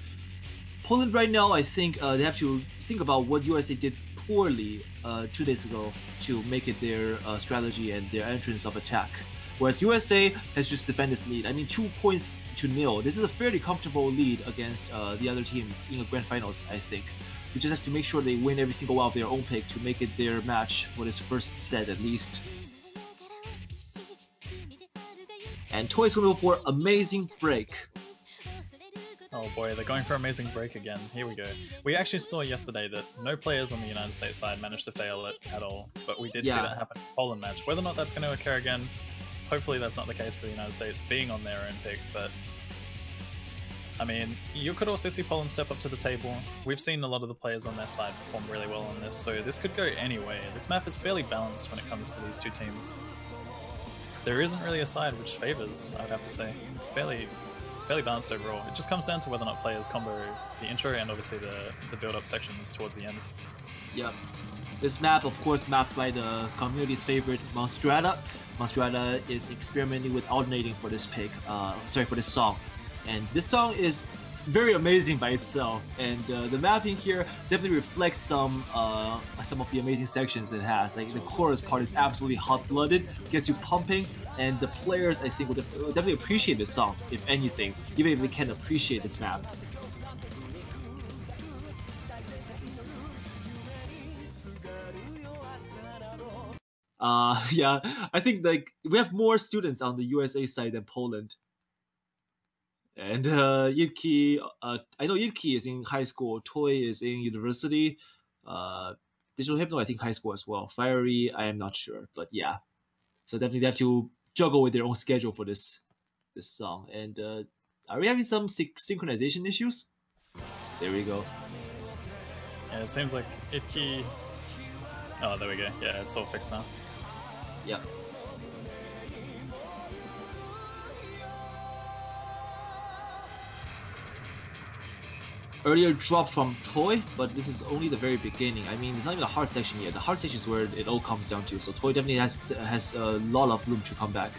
Poland right now, I think uh, they have to think about what USA did poorly uh, two days ago to make it their uh, strategy and their entrance of attack. Whereas USA has just defended this lead. I mean, two points to nil. This is a fairly comfortable lead against uh, the other team in the grand finals, I think. They just have to make sure they win every single one of their own pick to make it their match for this first set at least. And Toy's gonna go for Amazing Break. Oh boy, they're going for Amazing Break again. Here we go. We actually saw yesterday that no players on the United States side managed to fail it at all, but we did Yeah. see that happen in the Poland match. Whether or not that's going to occur again, hopefully that's not the case for the United States being on their own pick, but I mean, you could also see Poland step up to the table. We've seen a lot of the players on their side perform really well on this, so this could go any way. This map is fairly balanced when it comes to these two teams. There isn't really a side which favors, I would have to say. It's fairly fairly balanced overall. It just comes down to whether or not players combo the intro and obviously the, the build-up sections towards the end. Yep. This map, of course, mapped by the community's favorite Monstrata. Monstrata is experimenting with alternating for this pick, uh, sorry, for this song. And this song is very amazing by itself, and uh, the mapping here definitely reflects some uh, some of the amazing sections it has. Like the chorus part is absolutely hot-blooded, gets you pumping, and the players I think def- will definitely appreciate this song, if anything, even if they can't appreciate this map. Uh, <laughs> yeah, I think like we have more students on the USA side than Poland. And uh, Idke, uh, I know Idke is in high school. Toy is in university. Uh, Digital Hypno, I think high school as well. Fiery, I am not sure, but yeah. So definitely they have to juggle with their own schedule for this this song. And uh, are we having some syn- synchronization issues? There we go. Yeah, it seems like Idke... Oh, there we go. Yeah, it's all fixed now. Yep. Earlier drop from Toy, but this is only the very beginning. I mean, it's not even the hard section yet. The hard section is where it all comes down to. So Toy definitely has has a lot of room to come back.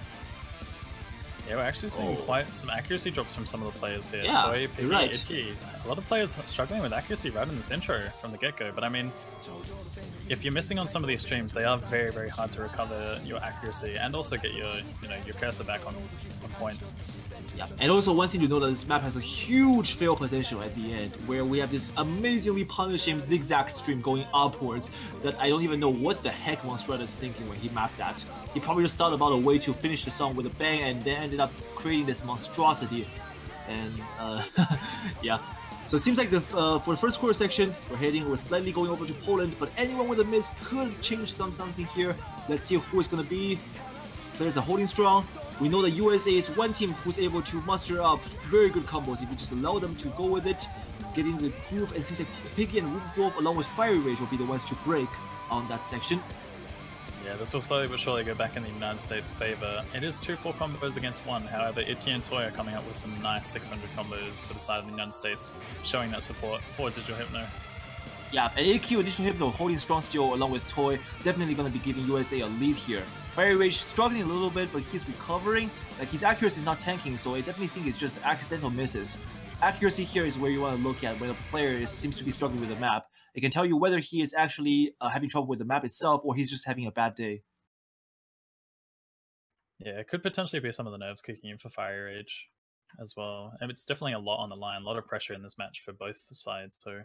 Yeah, we're actually seeing Oh. quite some accuracy drops from some of the players here. Yeah, Toy, Piggy, right. Idke. A lot of players struggling with accuracy right in this intro from the get-go. But I mean, if you're missing on some of these streams, they are very, very hard to recover your accuracy and also get your, you know, your cursor back on, on point. Yeah, and also one thing to note that this map has a huge fail potential at the end, where we have this amazingly punishing zigzag stream going upwards that I don't even know what the heck Monstrata is thinking when he mapped that. He probably just thought about a way to finish the song with a bang and then ended up creating this monstrosity. And uh, <laughs> yeah, so it seems like the uh, for the first quarter section, we're heading, we're slightly going over to Poland, but anyone with a miss could change some something here. Let's see who it's gonna be. Players are holding strong. We know that USA is one team who's able to muster up very good combos if you just allow them to go with it, get in the groove, and seems like Piggy and Wolf along with Fiery Rage will be the ones to break on that section. Yeah, this will slowly but surely go back in the United States' favor. It is 2-4 combos against 1, however, Idke and Toy are coming up with some nice 600 combos for the side of the United States, showing that support for Digital Hypno. Yeah, and AQ Additional Hypno holding strong still along with Toy, definitely gonna be giving USA a lead here. Fiery Rage struggling a little bit, but he's recovering. Like his accuracy is not tanking, so I definitely think it's just accidental misses. Accuracy here is where you want to look at when a player is, seems to be struggling with the map. It can tell you whether he is actually uh, having trouble with the map itself or he's just having a bad day. Yeah, it could potentially be some of the nerves kicking in for Fiery Rage as well. And it's definitely a lot on the line, a lot of pressure in this match for both sides, so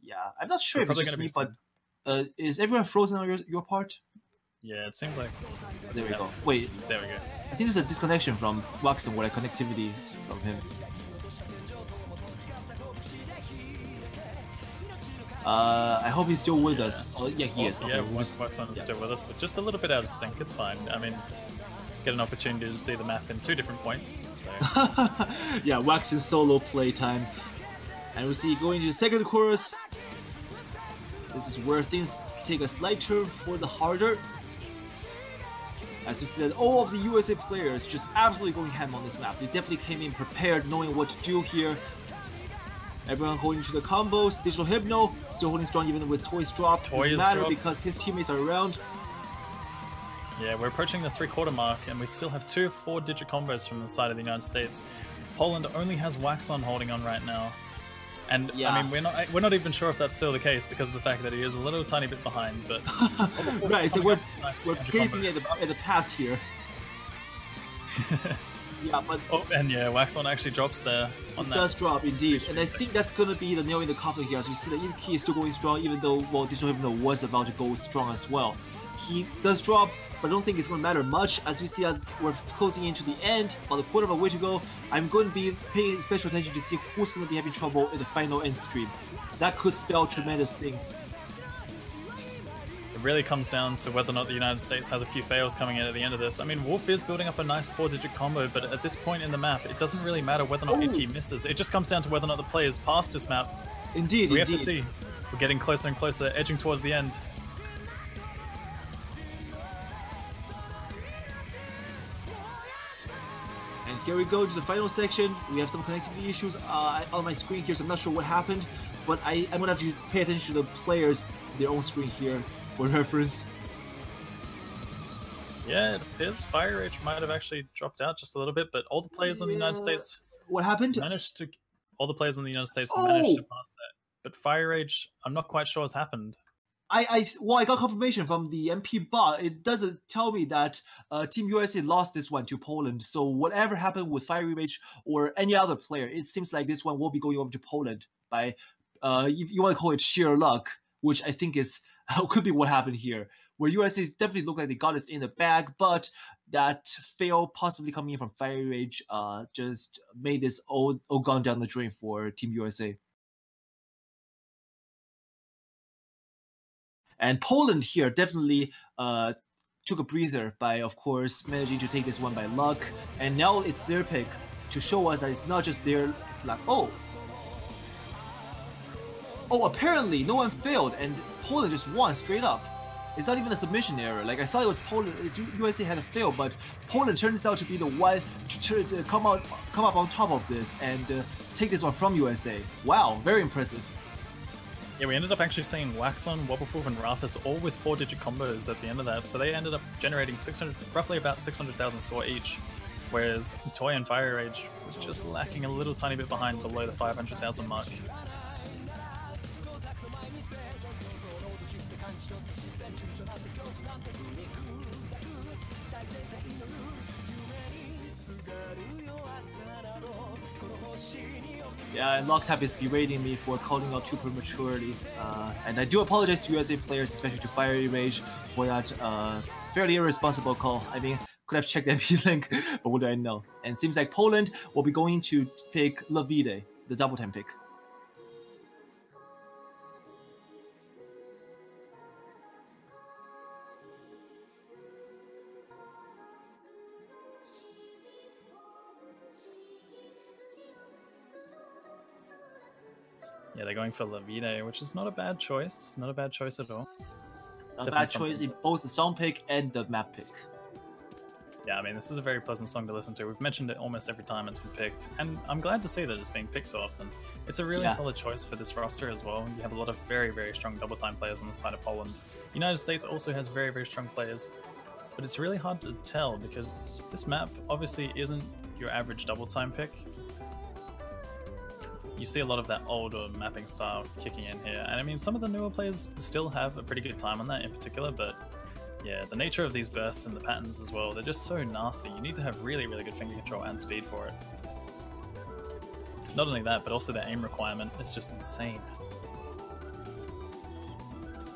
Yeah, I'm not sure There's if it's just gonna me, be but uh, is everyone frozen on your, your part? yeah, it seems like There we Yeah. go. Wait, there we go. I think there's a disconnection from Watson or a connectivity from him. Uh, I hope he's still with us. Oh, yeah, he is. Okay, yeah, we'll Wax Wax is still with us, but just a little bit out of sync. It's fine. I mean, get an opportunity to see the map in two different points. So <laughs> yeah, Wax's solo playtime. And we see going to the second chorus. This is where things take a slight turn for the harder. As we said, all of the USA players just absolutely going ham on this map. They definitely came in prepared, knowing what to do here. Everyone holding to the combos. Digital Hypno still holding strong even with Toys drop. Toy Doesn't matter dropped. because his teammates are around. yeah, we're approaching the three-quarter mark, and we still have two four-digit combos from the side of the United States. Poland only has Waxon holding on right now. And Yeah. I mean, we're not we're not even sure if that's still the case because of the fact that he is a little tiny bit behind. But <laughs> right, so we're, nice we're 300 gazing at the, at the past here. <laughs> Yeah, but Oh, and yeah, Waxon actually drops there on it that. does drop indeed, and I think that's gonna be the nail in the coffin here. As we see that Key is still going strong, even though well, Digital Hypno was about to go strong as well. He does drop, but I don't think it's gonna matter much. As we see that we're closing into the end, about a quarter of a way to go. I'm going to be paying special attention to see who's gonna be having trouble in the final end stream. That could spell tremendous things. It really comes down to whether or not the United States has a few fails coming in at the end of this. I mean, Wolf is building up a nice four-digit combo, but at this point in the map, it doesn't really matter whether or not Oh. Idke misses. It just comes down to whether or not the players pass this map. Indeed, So we have to see. We're getting closer and closer, edging towards the end. And here we go to the final section. We have some connectivity issues uh, on my screen here, so I'm not sure what happened. But I, I'm gonna have to pay attention to the players, their own screen here, for reference. Yeah, it appears Fiery Rage might have actually dropped out just a little bit, but all the players in the United States What happened? managed to. All the players in the United States Oh! managed to pass that. But Fiery Rage, I'm not quite sure what's happened. I, I, well, I got confirmation from the MP bot. It doesn't tell me that uh, Team USA lost this one to Poland. So whatever happened with Fiery Rage or any other player, it seems like this one will be going over to Poland by, uh, if you want to call it sheer luck, which I think is could be what happened here. Where USA definitely look like they got this in the bag, but that fail possibly coming in from Fiery Rage uh, just made this all, all gone down the drain for Team USA. And Poland here definitely uh, took a breather by, of course, managing to take this one by luck. And now it's their pick to show us that it's not just their luck. Oh! Oh, apparently no one failed, and Poland just won straight up. It's not even a submission error. Like I thought it was Poland. It's USA had a fail, but Poland turns out to be the one to, to, come out, come up on top of this and uh, take this one from USA. Wow, very impressive. Yeah, we ended up actually seeing Waxon, WubWoofWolf, and Rafis all with four-digit combos at the end of that, so they ended up generating 600, roughly about 600,000 score each. Whereas Toy and Fiery Rage was just lacking a little tiny bit behind below the 500,000 mark. And Loctav is berating me for calling out too prematurely. Uh, and I do apologize to USA players, especially to Fiery Rage, for that uh, fairly irresponsible call. I mean, could have checked MP <laughs> link, but what do I know? And seems like Poland will be going to pick Lavide, the double time pick. Yeah, they're going for Lavide, which is not a bad choice. Not a bad choice at all. Not A bad choice something. in both the song pick and the map pick. Yeah, I mean, this is a very pleasant song to listen to. We've mentioned it almost every time it's been picked, and I'm glad to see that it's being picked so often. It's a really Yeah. solid choice for this roster as well. You have a lot of very, very strong double time players on the side of Poland. United States also has very, very strong players, but it's really hard to tell because this map obviously isn't your average double time pick. You see a lot of that older mapping style kicking in here, and I mean, some of the newer players still have a pretty good time on that in particular, but yeah, the nature of these bursts and the patterns as well, they're just so nasty. You need to have really, really good finger control and speed for it. Not only that, but also the aim requirement is just insane.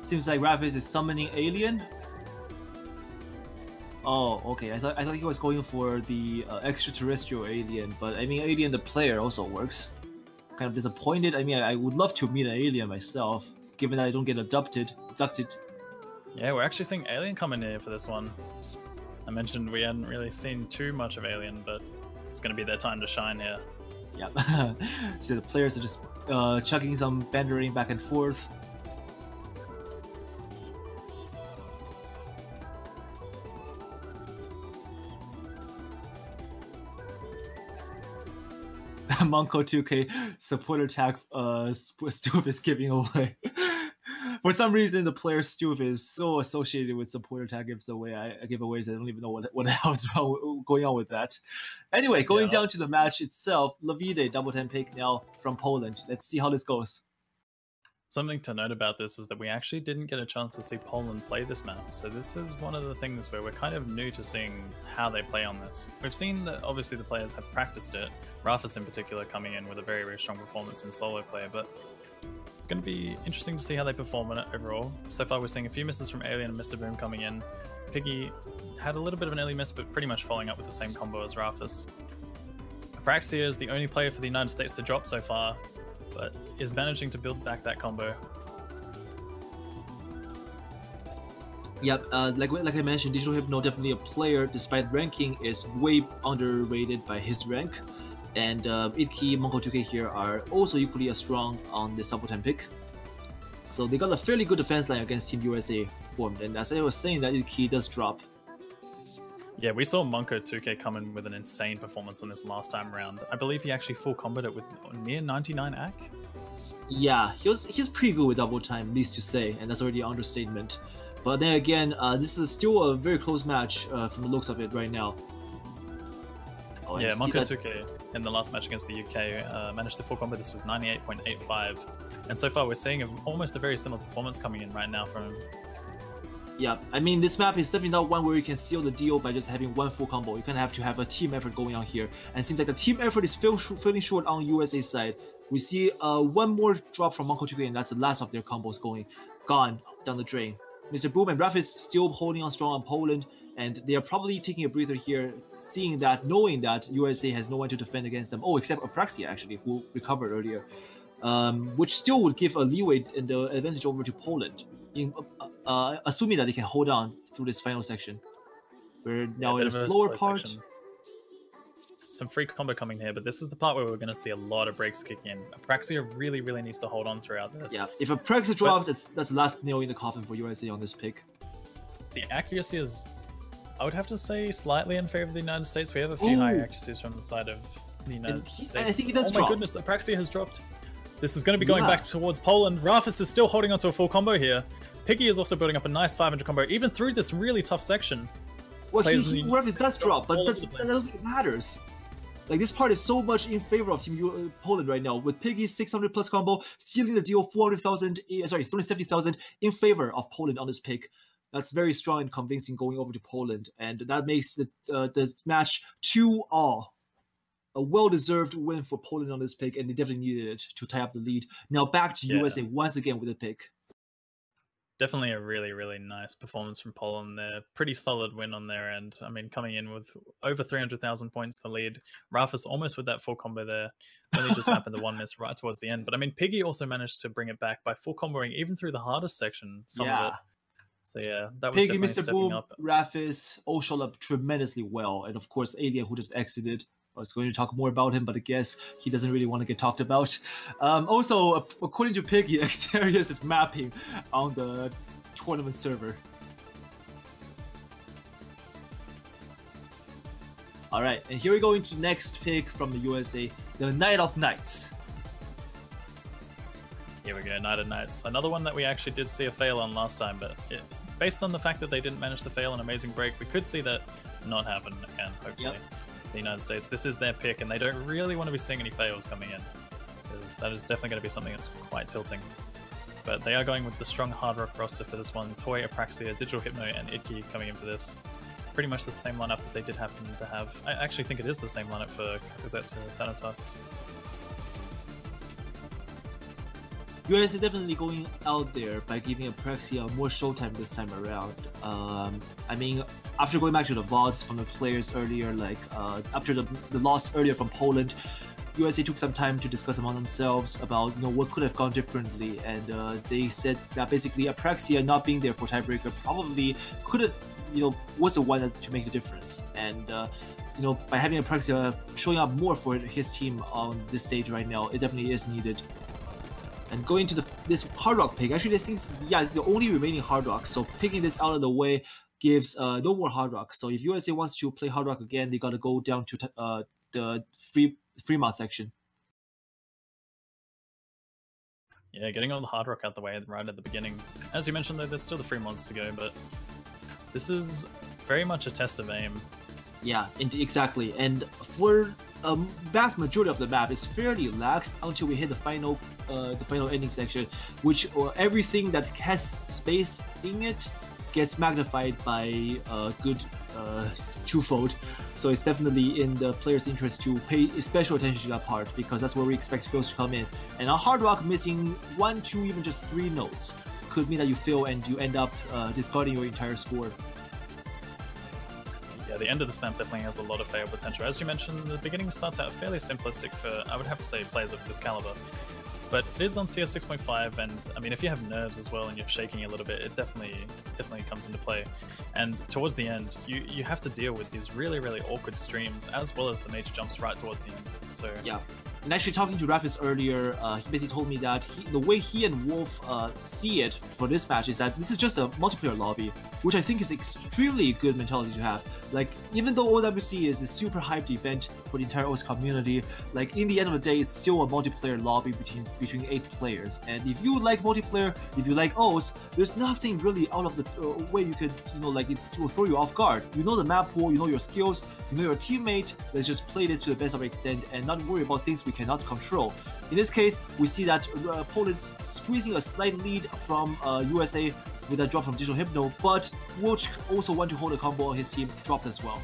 Seems like Rafis is summoning Alien. Oh, okay. I thought I thought he was going for the uh, extraterrestrial alien, but I mean, Alien the player also works. Kind of disappointed. I mean, I, I would love to meet an alien myself, given that I don't get adopted, abducted. Yeah, we're actually seeing Alien come in here for this one. I mentioned we hadn't really seen too much of Alien, but it's going to be their time to shine here. Yeah. <laughs> so the players are just uh, chucking some bandering back and forth. <laughs> Monko 2K supporter tag uh Stoof <laughs> is giving away. <laughs> For some reason, the player Stoof is so associated with supporter tag gives away I, giveaways. I don't even know what what the hell's going on with that. Anyway, going Yeah. down to the match itself, Lavide double ten pick now from Poland. Let's see how this goes. Something to note about this is that we actually didn't get a chance to see Poland play this map, so this is one of the things where we're kind of new to seeing how they play on this. We've seen that obviously the players have practiced it, Rafis in particular coming in with a very, very strong performance in solo play, but it's going to be interesting to see how they perform in it overall. So far we're seeing a few misses from Alien and Mr. Boom coming in. Piggy had a little bit of an early miss, but pretty much following up with the same combo as Rafis. Apraxia is the only player for the United States to drop so far, but is managing to build back that combo. Yep, uh, like like I mentioned, Digital Hypno definitely a player. Despite ranking, is way underrated by his rank, and uh, Idke, Monko 2K here are also equally as strong on the time pick. So they got a fairly good defense line against Team USA formed, and as I was saying, that Idke does drop yeah, we saw Monko 2K come in with an insane performance on this last time round. I believe he actually full comboed it with near 99 AC. Yeah, he was he's pretty good with double time, least to say, and that's already an understatement. But then again, uh, this is still a very close match uh, from the looks of it right now. Oh, yeah, Monko 2K in the last match against the UK uh, managed to full combo this with 98.85, and so far we're seeing a, almost a very similar performance coming in right now from yeah, I mean, this map is definitely not one where you can seal the deal by just having one full combo. You kind of have to have a team effort going on here. And it seems like the team effort is feeling short on USA side. We see uh, one more drop from Monko 2K, and that's the last of their combos going gone down the drain. Mr. Boom and Rafis still holding on strong on Poland, and they are probably taking a breather here, seeing that, knowing that USA has no one to defend against them. Oh, except Apraxia, actually, who recovered earlier. Um, which still would give a leeway and the advantage over to Poland in, uh, uh, assuming that they can hold on through this final section. We're now yeah, in a slower a part. Section. Some free combo coming here, but this is the part where we're going to see a lot of breaks kick in. Apraxia really, really needs to hold on throughout this. Yeah, if Apraxia drops, but, it's, that's the last nail in the coffin for USA on this pick. The accuracy is, I would have to say, slightly in favor of the United States. We have a few Ooh. high accuracies from the side of the United he, States. I think he does Oh my drop. goodness, Apraxia has dropped. This is going to be going yeah. back towards Poland. Rafis is still holding onto a full combo here. Piggy is also building up a nice 500 combo, even through this really tough section. Well, he, he, Rafis does drop, but that's, that doesn't matters. Like this part is so much in favor of Team U uh, Poland right now, with Piggy's 600 plus combo sealing the deal 400,000, uh, sorry, 370,000 in favor of Poland on this pick. That's very strong and convincing going over to Poland, and that makes the uh, the match two all a well-deserved win for Poland on this pick, and they definitely needed it to tie up the lead. Now back to yeah. USA once again with a pick. Definitely a really, really nice performance from Poland there. Pretty solid win on their end. I mean, coming in with over 300,000 points the lead. Rafis almost with that full combo there. Only just happened to one miss <laughs> right towards the end. But I mean, Piggy also managed to bring it back by full comboing even through the hardest section, some yeah. of it. So yeah, that was Piggy, Mr. Boom, up. Rafis all showed up tremendously well, and of course Alien, who just exited, I was going to talk more about him, but I guess he doesn't really want to get talked about. Um, also, according to Piggy, <laughs> Xarius is mapping on the tournament server. Alright, and here we go into next pick from the USA, the Night of Knights. Here we go, Night of Knights. Another one that we actually did see a fail on last time, but it, based on the fact that they didn't manage to fail an amazing break, we could see that not happen again, hopefully. Yep the United States. This is their pick, and they don't really want to be seeing any fails coming in, because that is definitely going to be something that's quite tilting. But they are going with the strong hard rock roster for this one. Toy, Apraxia, Digital Hypno, and Idke coming in for this. Pretty much the same lineup that they did happen to have. I actually think it is the same lineup for Kazetsu Thanatos. US is definitely going out there by giving Apraxia more showtime this time around. Um, I mean, after going back to the VODs from the players earlier, like uh, after the, the loss earlier from Poland, USA took some time to discuss among themselves about you know what could have gone differently, and uh, they said that basically Apraxia not being there for tiebreaker probably could have you know was the one to make the difference, and uh, you know by having Apraxia showing up more for his team on this stage right now, it definitely is needed. And going to the this hard rock pick, actually, this think yeah, it's the only remaining hard rock. So picking this out of the way gives uh, no more hard rock. So if USA wants to play hard rock again, they gotta go down to uh, the free Fremont section. Yeah, getting all the hard rock out the way right at the beginning. As you mentioned, though, there's still the Fremonts to go, but this is very much a test of aim. Yeah, exactly. And for a vast majority of the map is fairly lax until we hit the final uh, the final ending section, which uh, everything that has space in it gets magnified by a uh, good twofold. So it's definitely in the player's interest to pay special attention to that part because that's where we expect fails to come in. And a hard rock missing one, two, even just three notes could mean that you fail and you end up discarding your entire score. Yeah, the end of this map definitely has a lot of fail potential. As you mentioned, the beginning starts out fairly simplistic for, I would have to say, players of this caliber. But it is on CS 6.5, and I mean, if you have nerves as well and you're shaking a little bit, it definitely definitely comes into play. And towards the end, you you have to deal with these really really awkward streams as well as the major jumps right towards the end. So yeah. And actually, talking to Rafis earlier, uh, he basically told me that he, the way he and Wolf uh, see it for this match is that this is just a multiplayer lobby, which I think is extremely good mentality to have. Like, even though OWC is a super hyped event for the entire osu community, like in the end of the day, it's still a multiplayer lobby between between eight players. And if you like multiplayer, if you like osu, there's nothing really out of the uh, way you could, you know, like it will throw you off guard. You know the map pool, you know your skills, you know your teammate. Let's just play this to the best of our extent and not worry about things we cannot control. In this case, we see that uh, Poland's squeezing a slight lead from uh, USA with a drop from Digital Hypno, but Wilch also want to hold a combo on his team, dropped as well.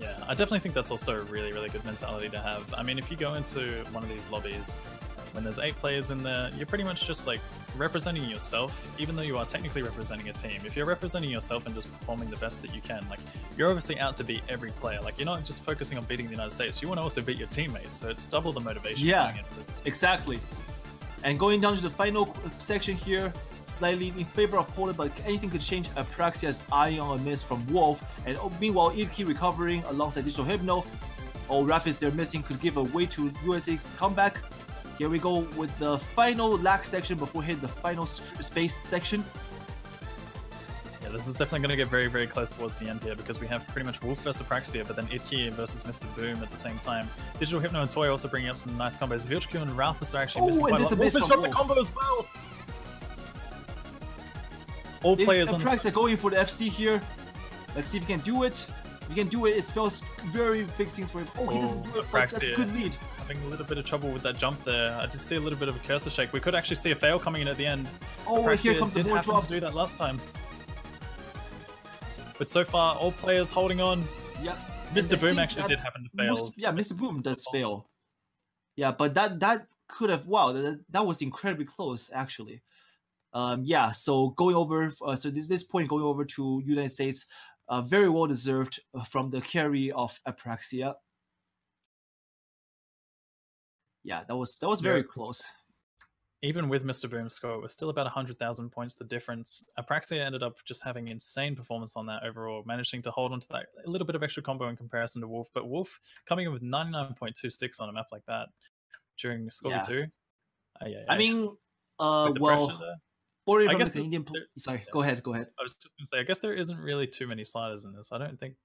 Yeah, I definitely think that's also a really, really good mentality to have. I mean, if you go into one of these lobbies, when there's eight players in there, you're pretty much just like representing yourself, even though you are technically representing a team. If you're representing yourself and just performing the best that you can, like you're obviously out to beat every player. Like you're not just focusing on beating the United States. You want to also beat your teammates. So it's double the motivation. Yeah, exactly. And going down to the final section here, slightly in favor of Poland, but anything could change Apraxia's eye on a miss from Wolf. And oh, meanwhile, Idke recovering alongside Digital Hypno. All Rapids they're missing could give a way to USA comeback. Here we go with the final lag section before hitting the final space section. Yeah, this is definitely going to get very, very close towards the end here because we have pretty much Wolf versus Apraxia, but then Idke versus Mr. Boom at the same time. Digital Hypno and Toy also bringing up some nice combos. Vilchku and Rafis are actually oh, missing quite a lot. Wolf has dropped the combo as well! All if players on Apraxia going for the FC here. Let's see if he can do it. He can do it. It spells very big things for him. Oh, oh he doesn't do it. That's a good lead having a little bit of trouble with that jump there. I did see a little bit of a cursor shake. We could actually see a fail coming in at the end. Oh, Apraxia here comes did the more happen drops. to do that last time. But so far, all players holding on. Yeah. Mr. Boom actually did happen to fail. Most, yeah, Mr. Boom does fail. Yeah, but that that could have wow that, that was incredibly close actually. Um, yeah, so going over uh, so this this point going over to United States, uh, very well deserved uh, from the carry of Apraxia yeah, that was that was very yeah. close. Even with Mr. Boom's score, it was still about 100,000 points the difference. Apraxia ended up just having insane performance on that overall, managing to hold on to that a little bit of extra combo in comparison to Wolf. But Wolf coming in with 99.26 on a map like that during Scorby yeah. 2. Uh, yeah, I mean, uh, well, I guess the Indian. There, sorry, go ahead, go ahead. I was just going to say, I guess there isn't really too many sliders in this. I don't think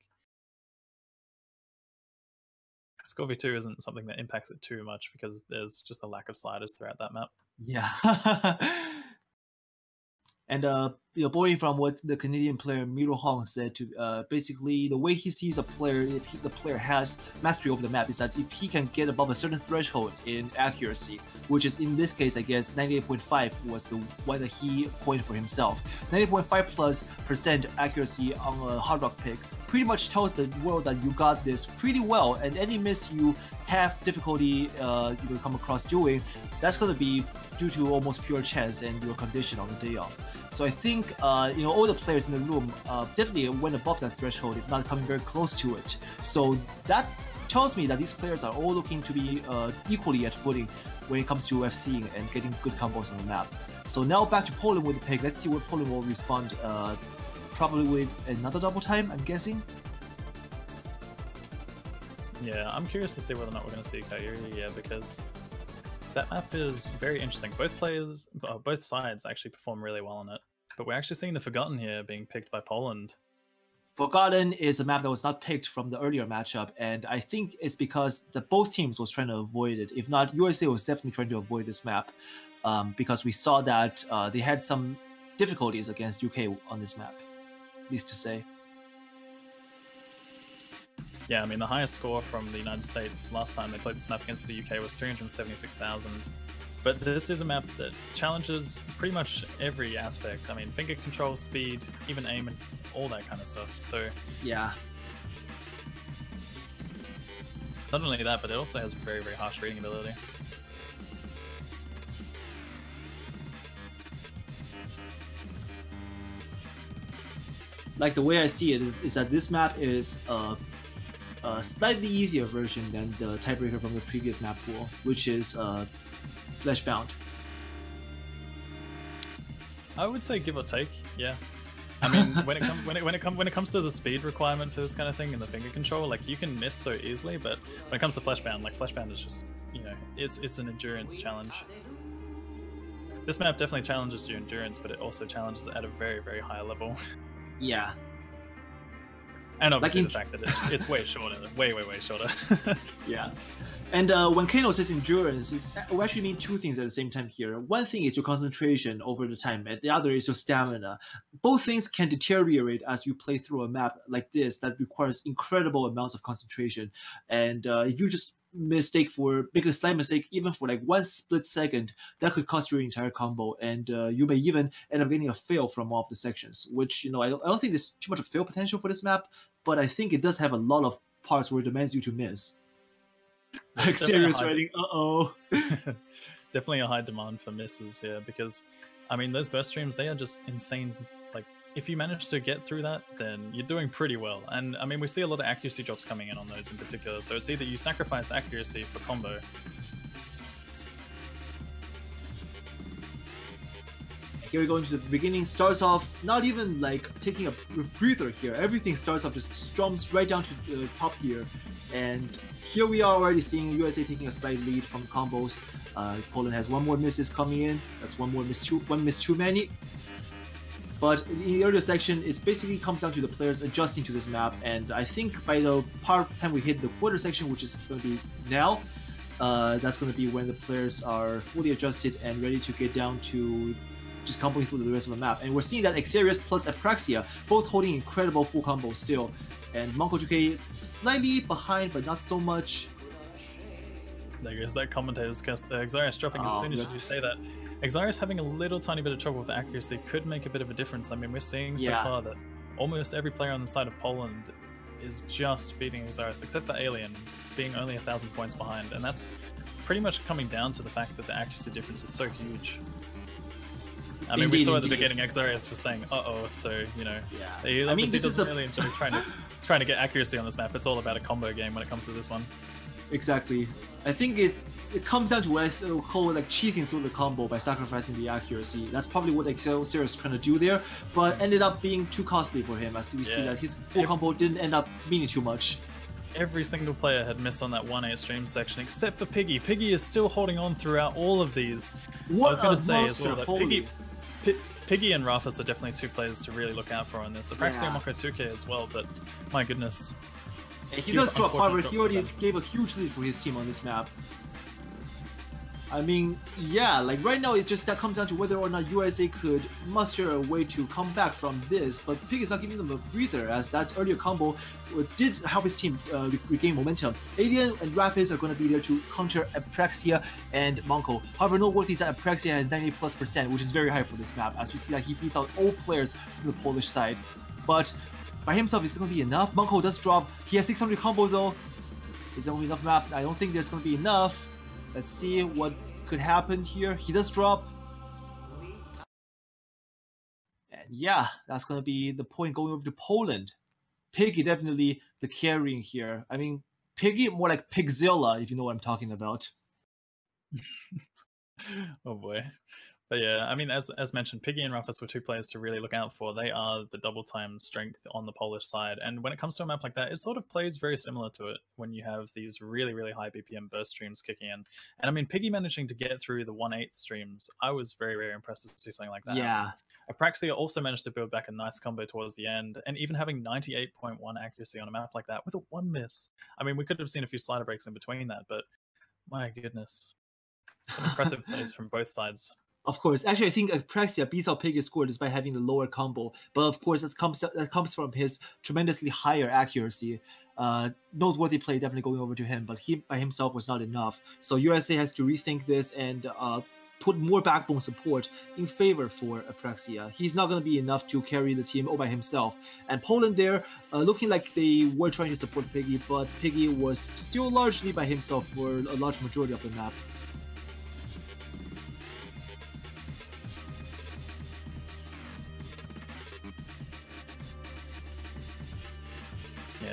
ScoreV2 isn't something that impacts it too much because there's just a lack of sliders throughout that map. Yeah. <laughs> and uh, you know, borrowing from what the Canadian player Miro Hong said, to uh, basically the way he sees a player, if he, the player has mastery over the map, is that if he can get above a certain threshold in accuracy, which is in this case, I guess 98.5 was the one that he coined for himself. 98.5 plus percent accuracy on a hard rock pick pretty much tells the world that you got this pretty well, and any miss you have difficulty uh, you come across doing, that's going to be due to almost pure chance and your condition on the day off. So I think uh, you know all the players in the room uh, definitely went above that threshold, if not coming very close to it. So that tells me that these players are all looking to be uh, equally at footing when it comes to UFCing and getting good combos on the map. So now back to Poland with the pick. Let's see what Poland will respond uh, probably with another double time, I'm guessing. Yeah, I'm curious to see whether or not we're going to see Kairi, yeah, because that map is very interesting. Both players, uh, both sides actually perform really well on it. But we're actually seeing the Forgotten here being picked by Poland. Forgotten is a map that was not picked from the earlier matchup, and I think it's because the both teams was trying to avoid it. If not, USA was definitely trying to avoid this map um, because we saw that uh, they had some difficulties against UK on this map least to say. yeah, I mean, the highest score from the United States last time they played this map against the UK was 376,000. But this is a map that challenges pretty much every aspect. I mean, finger control, speed, even aim, and all that kind of stuff. So, yeah. Not only that, but it also has very, very harsh reading ability. Like the way I see it is that this map is a, a slightly easier version than the tiebreaker from the previous map pool, which is uh, Fleshbound. I would say give or take, yeah. I <laughs> mean, when it comes when it when it comes when it comes to the speed requirement for this kind of thing and the finger control, like you can miss so easily, but when it comes to Fleshbound, like Fleshbound is just you know it's it's an endurance challenge. This map definitely challenges your endurance, but it also challenges it at a very very high level. <laughs> Yeah. And obviously like in... the fact that it's, it's way shorter, way way way shorter. <laughs> yeah. And uh, when Kano says endurance, it's, we actually mean two things at the same time here. One thing is your concentration over the time, and the other is your stamina. Both things can deteriorate as you play through a map like this that requires incredible amounts of concentration. And uh, if you just mistake for make a slight mistake even for like one split second that could cost your entire combo and uh, you may even end up getting a fail from all of the sections which you know I don't, I don't think there's too much of fail potential for this map but i think it does have a lot of parts where it demands you to miss like serious writing. Uh oh. <laughs> <laughs> definitely a high demand for misses here because, I mean, those burst streams they are just insane. If you manage to get through that, then you're doing pretty well. And I mean, we see a lot of accuracy drops coming in on those in particular. So it's either you sacrifice accuracy for combo, Here we go into the beginning. Starts off not even like taking a breather here. Everything starts off just strums right down to the top here. And here we are already seeing USA taking a slight lead from combos. Uh, Poland has one more misses coming in. That's one more miss too one miss too many. But in the earlier section, it basically comes down to the players adjusting to this map, and I think by the part time we hit the quarter section, which is going to be now, uh, that's going to be when the players are fully adjusted and ready to get down to just comboing through the rest of the map. And we're seeing that Xarius plus Apraxia both holding incredible full combos still. And Monko 2K slightly behind, but not so much. There goes that commentator's cast there. Xarius dropping as oh, soon as you say that. Xarius having a little tiny bit of trouble with accuracy could make a bit of a difference. I mean, we're seeing so yeah. far that almost every player on the side of Poland is just beating Xarius, except for Alien, being only a thousand points behind. And that's pretty much coming down to the fact that the accuracy difference is so huge. I mean, indeed, we saw at the beginning Xarius was saying, "Uh oh," so you know, yeah. he I mean, doesn't a... really enjoy trying to trying to get accuracy on this map. It's all about a combo game when it comes to this one. Exactly. I think it it comes down to what I call like cheesing through the combo by sacrificing the accuracy. That's probably what Excelsior is trying to do there, but ended up being too costly for him as we yeah. see that his full combo didn't end up meaning too much every single player had missed on that 1-8 stream section except for Piggy. Piggy is still holding on throughout all of these. What I was going to say as well that Piggy, P Piggy and Rafis are definitely two players to really look out for on this. Apraxia yeah. Monko 2K as well, but my goodness. Yeah, he does drop hard, he already gave a huge lead for his team on this map. I mean, yeah, like right now it just that comes down to whether or not USA could muster a way to come back from this, but Pig is not giving them a breather as that earlier combo did help his team uh, regain momentum. Alien and Rafis are going to be there to counter Apraxia and Monko. However, noteworthy is that Apraxia has 90 plus percent, which is very high for this map, as we see that he beats out all players from the Polish side. But by himself, is going to be enough? Monko does drop. He has 600 combo though. Is there only enough map? I don't think there's going to be enough. Let's see what could happen here. He does drop. And yeah, that's going to be the point going over to Poland. Piggy definitely the carrying here. I mean, Piggy more like Pigzilla, if you know what I'm talking about. <laughs> oh boy. But yeah, I mean, as as mentioned, Piggy and Rafis were two players to really look out for. They are the double time strength on the Polish side, and when it comes to a map like that, it sort of plays very similar to it when you have these really really high BPM burst streams kicking in. And I mean, Piggy managing to get through the one eight streams, I was very very impressed to see something like that. Yeah. Apraxia also managed to build back a nice combo towards the end, and even having 98.1 accuracy on a map like that with a one miss. I mean, we could have seen a few slider breaks in between that, but my goodness, some impressive <laughs> plays from both sides. Of course, actually, I think Apraxia beats out Piggy score despite having the lower combo. But of course, that comes that comes from his tremendously higher accuracy. Uh, noteworthy play definitely going over to him, but he by himself was not enough. So USA has to rethink this and uh, put more backbone support in favor for Apraxia. He's not going to be enough to carry the team all by himself. And Poland there, uh, looking like they were trying to support Piggy, but Piggy was still largely by himself for a large majority of the map.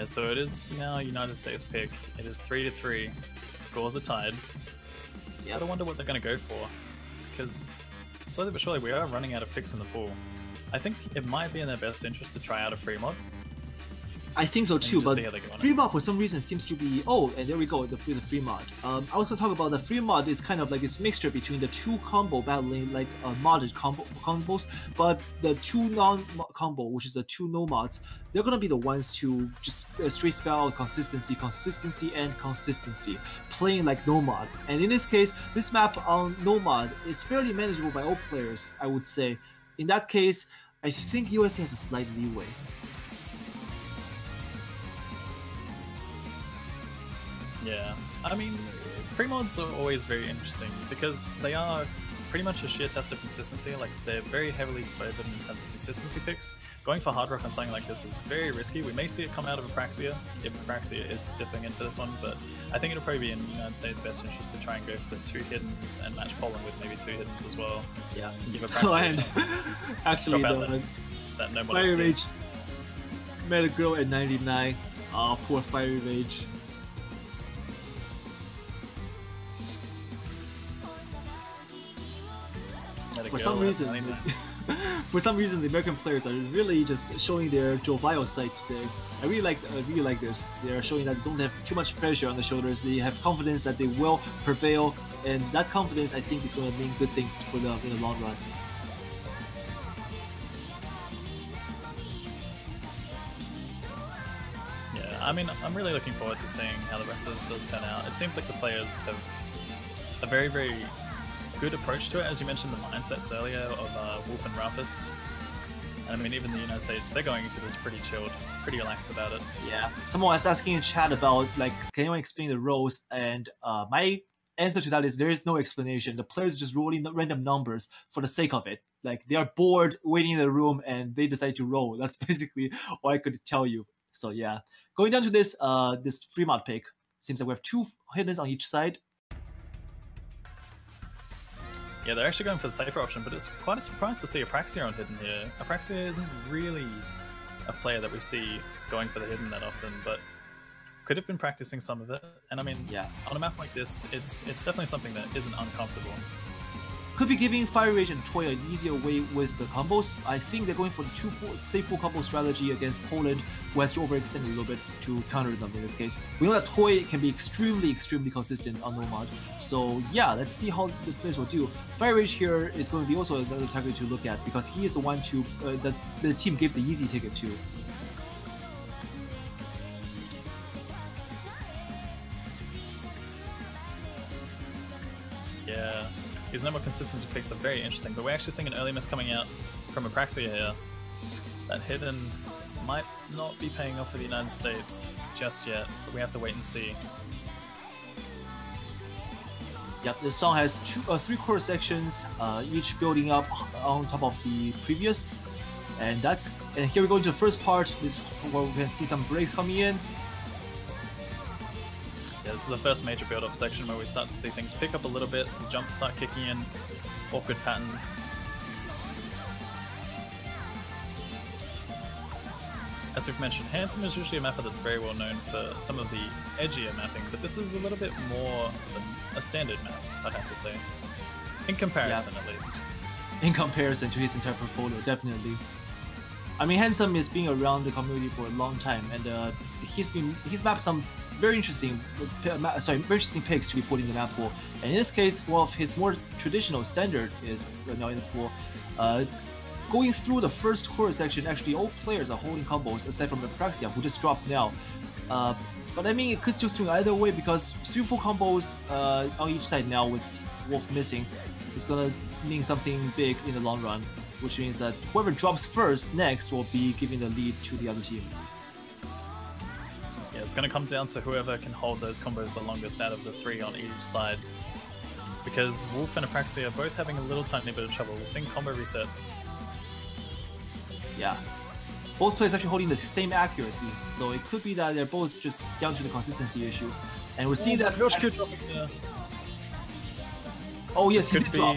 So it is now United States pick. It is three to three. Scores are tied. Yeah, I wonder what they're going to go for, because slowly but surely we are running out of picks in the pool. I think it might be in their best interest to try out a free mod I think so too, but free mod for some reason seems to be oh, and there we go, the free the free mod. Um, I was gonna talk about the free mod is kind of like this mixture between the two combo battling like uh, modded combo combos, but the two non combo, which is the two no mods, they're gonna be the ones to just uh, straight spell out consistency, consistency, and consistency, playing like no mod. And in this case, this map on no mod is fairly manageable by all players, I would say. In that case, I think USA has a slight leeway. Yeah, I mean, free mods are always very interesting because they are pretty much a sheer test of consistency. Like they're very heavily favored in terms of consistency picks. Going for hard rock on something like this is very risky. We may see it come out of Apraxia if Apraxia is dipping into this one, but I think it'll probably be in the United States' best interest to try and go for the two hiddens and match Poland with maybe two hiddens as well. Yeah, give <laughs> Apraxia <laughs> actually the, that, that no Fiery Rage met a girl at 99. Oh, poor Fiery Rage. For some reason, <laughs> for some reason, the American players are really just showing their jovial side today. I really like, I really like this. They are showing that they don't have too much pressure on the shoulders. They have confidence that they will prevail, and that confidence, I think, is going to mean good things for them in the long run. Yeah, I mean, I'm really looking forward to seeing how the rest of this does turn out. It seems like the players have a very, very good approach to it. As you mentioned, the mindsets earlier of uh, Wolf and Rafis. I mean, even the United States, they're going into this pretty chilled, pretty relaxed about it. Yeah. Someone was asking in chat about, like, can anyone explain the roles? And uh, my answer to that is there is no explanation. The players just rolling random numbers for the sake of it. Like, they are bored waiting in the room and they decide to roll. <laughs> That's basically all I could tell you. So, yeah. Going down to this, uh, this free mod pick, seems like we have two hiddens on each side. Yeah, they're actually going for the safer option, but it's quite a surprise to see Apraxia on hidden here. Apraxia isn't really a player that we see going for the hidden that often, but could have been practicing some of it. And I mean, yeah, on a map like this, it's it's definitely something that isn't uncomfortable could be giving Fiery Rage and Toy an easier way with the combos. I think they're going for the two full, safe full combo strategy against Poland, who has to overextend a little bit to counter them in this case. We know that Toy can be extremely, extremely consistent on no mod. So yeah, let's see how the players will do. Fiery Rage here is going to be also another target to look at because he is the one to uh, that the team gave the easy ticket to. Yeah. His number consistency picks are very interesting, but we're actually seeing an early miss coming out from Apraxia here. That hidden might not be paying off for the United States just yet, but we have to wait and see. Yep, this song has two, uh, three chord sections, uh, each building up on top of the previous, and that. And here we go into the first part. This is where we can see some breaks coming in. Yeah, this is the first major build-up section where we start to see things pick up a little bit, the jumps start kicking in, awkward patterns. As we've mentioned, Handsome is usually a mapper that's very well known for some of the edgier mapping, but this is a little bit more than a standard map, I'd have to say. In comparison, yeah. at least. In comparison to his entire portfolio, definitely. I mean, Handsome is being around the community for a long time, and uh, he's been he's mapped some very interesting, sorry, very interesting picks to be put in the map pool. And in this case, one his more traditional standard is right now in the pool. Uh, going through the first core section, actually all players are holding combos aside from the Praxia, who just dropped now. Uh, but I mean, it could still swing either way because three full combos uh, on each side now with Wolf missing is gonna mean something big in the long run, which means that whoever drops first next will be giving the lead to the other team. Yeah, it's going to come down to whoever can hold those combos the longest out of the three on each side. Because Wolf and Apraxia are both having a little tiny bit of trouble. We're seeing combo resets. Yeah. Both players actually holding the same accuracy, so it could be that they're both just down to the consistency issues. And we're seeing that. Yoshiko dropping there. Oh yes, This he could did be drop.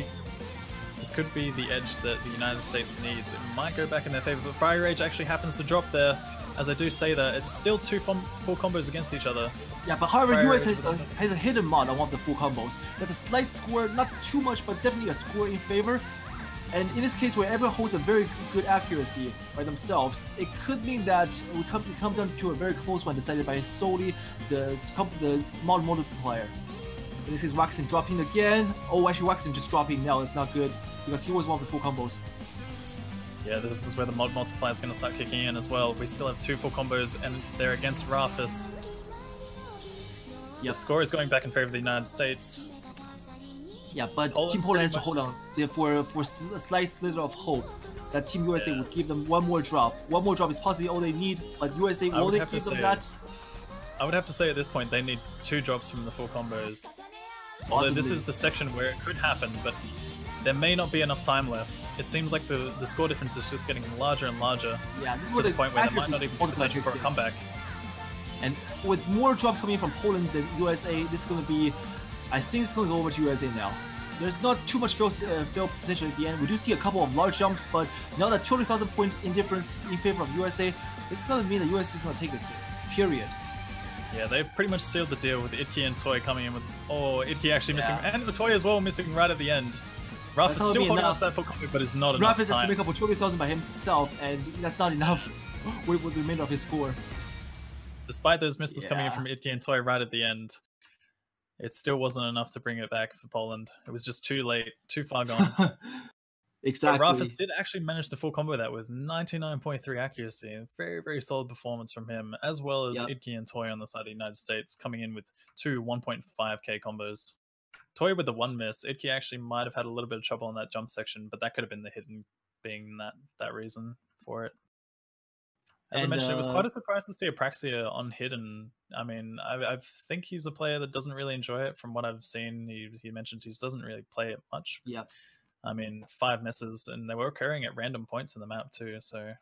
this could be the edge that the United States needs. It might go back in their favor, but Fiery Rage actually happens to drop there. As I do say that, it's still two full combos against each other. Yeah, but however, US has a, has a hidden mod on one of the full combos. There's a slight score, not too much, but definitely a score in favor. And in this case, where everyone holds a very good accuracy by themselves, it could mean that we come, we come down to a very close one decided by solely the the mod multiplier. In this case, Waxen dropping again. Oh, actually, Waxen just dropping now. It's not good because he was one of the full combos. Yeah, this is where the mod multiplier is going to start kicking in as well. We still have two full combos, and they're against Rafis. Yep. The score is going back in favor of the United States. Yeah, but Poland Team Poland has to hold on for for a slight slither of hope that Team USA Yeah. would give them one more drop. One more drop is possibly all they need, but USA will they give them say- that? I would have to say at this point they need two drops from the full combos. Although this is the section where it could happen, but there may not be enough time left. It seems like the, the score difference is just getting larger and larger Yeah, this is to the point where there might not even be potential for a comeback. And with more drops coming from Poland than USA, this is going to be, I think it's going to go over to USA now. There's not too much fail, uh, fail potential at the end. We do see a couple of large jumps, but now that 200,000 points in difference in favor of USA, it's going to mean that USA is going to take this game. Period. Yeah, they've pretty much sealed the deal with Idke and Toy coming in with. Oh, Idke actually missing. And the Toy as well missing right at the end. Rafis still holding on to that full combo, but it's not enough Raf is just time. to make up for 20,000 by himself, and that's not enough <gasps> with, with the remainder of his score. Despite those misses coming in from Idke and Toy right at the end, it still wasn't enough to bring it back for Poland. It was just too late, too far gone. <laughs> But exactly. Rafis did actually manage to full combo that with 99.3 accuracy. Very, very solid performance from him, as well as Yep. Idke and Toy on the side of the United States, coming in with two 1.5k combos. Toy with the one miss. Idke actually might have had a little bit of trouble in that jump section, but that could have been the hidden being that that reason for it. As And, I mentioned, it was uh, quite a surprise to see Apraxia on hidden. I mean, I, I think he's a player that doesn't really enjoy it. From what I've seen, he, he mentioned he doesn't really play it much. Yeah. I mean, five misses, and they were occurring at random points in the map too. So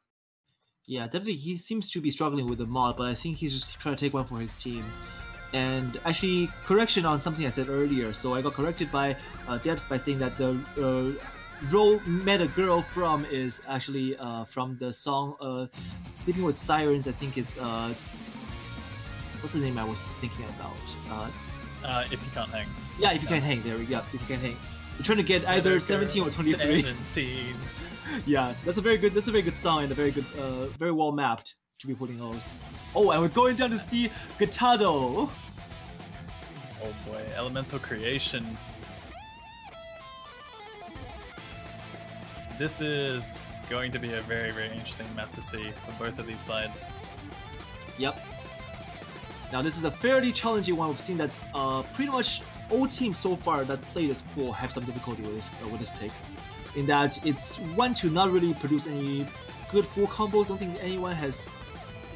Yeah, definitely. He seems to be struggling with the mod, but I think he's just trying to take one for his team. And actually, correction on something I said earlier. So I got corrected by uh, Debs by saying that the uh, role meta girl from is actually uh, from the song uh, "Sleeping with Sirens." I think it's uh, what's the name I was thinking about? Uh, uh, if you can't hang, yeah, if you can't hang, there we go. If you can't hang, we're trying to get either 17 or 23. 17. <laughs> Yeah, that's a very good. That's a very good song and a very good, uh, very well mapped to be putting those. Oh, and we're going down to see Gatado. Oh boy, elemental creation. This is going to be a very, very interesting map to see for both of these sides. Yep. Now this is a fairly challenging one. We've seen that uh, pretty much all teams so far that play this pool have some difficulty with this uh, with this pick. In that it's one to not really produce any good full combos. I don't think anyone has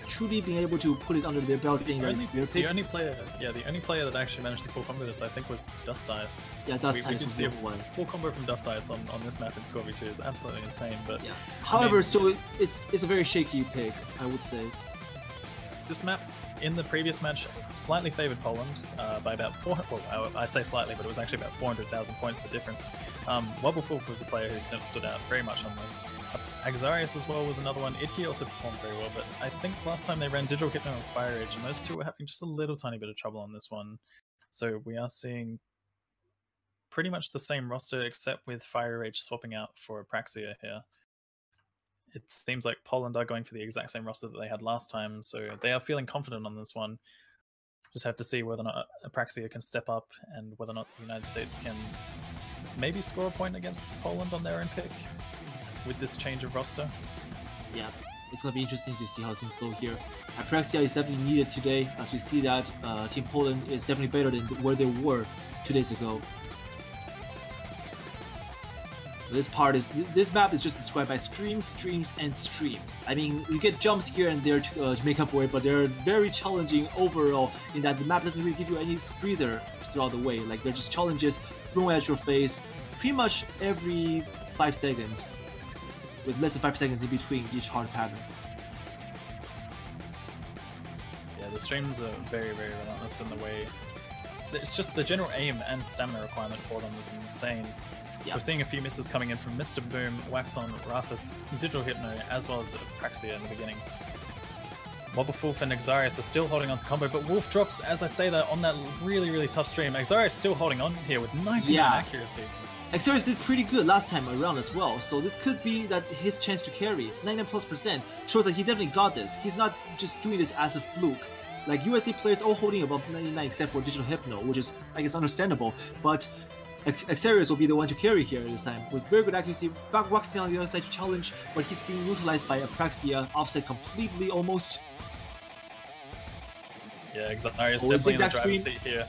truly being able to put it under their belt, saying The that it's their the pick. only player, yeah, the only player that actually managed to full combo this, I think, was Dust Ice. yeah, that's we, we did see a one. full combo from Dust Ice on, on this map in ScoreV2 is absolutely insane, but Yeah. However, mean- still, it's it's a very shaky pick, I would say. this map in the previous match slightly favored Poland uh, by about 400. Well, I, I say slightly, but it was actually about 400,000 points the difference. Um, WubWoofWolf was a player who st- stood out very much on this. Uh, Axarius as well was another one. Idke also performed very well, but I think last time they ran Digital Hypno with Fiery Rage, and those two were having just a little tiny bit of trouble on this one. So we are seeing pretty much the same roster, except with Fiery Rage swapping out for Apraxia here it seems like Poland are going for the exact same roster that they had last time, so they are feeling confident on this one. Just have to see whether or not Apraxia can step up and whether or not the United States can maybe score a point against Poland on their own pick with this change of roster. Yeah, it's gonna be interesting to see how things go here. Apraxia is definitely needed today, as we see that uh, Team Poland is definitely better than where they were two days ago. This part is this map is just described by streams, streams, and streams. I mean, you get jumps here and there to, uh, to make up for it, but they're very challenging overall. In that the map doesn't really give you any breather throughout the way. Like they're just challenges thrown at your face, pretty much every five seconds, with less than five seconds in between each hard pattern. Yeah, the streams are very, very relentless in the way. It's just the general aim and stamina requirement for them is insane. We're seeing a few misses coming in from Mr. Boom, Waxon, Rafis, Digital Hypno, as well as Apraxia in the beginning. Wolf and Xarius are still holding on to combo, but Wolf drops, as I say that, on that really, really tough stream. Xarius still holding on here with 99 yeah. accuracy. Xarius did pretty good last time around as well, so this could be that his chance to carry. 99 plus percent shows that he definitely got this. He's not just doing this as a fluke. Like USA players all holding above 99 except for Digital Hypno, which is I guess understandable. But Xarius will be the one to carry here this time. With very good accuracy, Waxing on the other side to challenge, but he's being neutralized by Apraxia, offset completely almost. Yeah, Xarius definitely in the driver's seat here.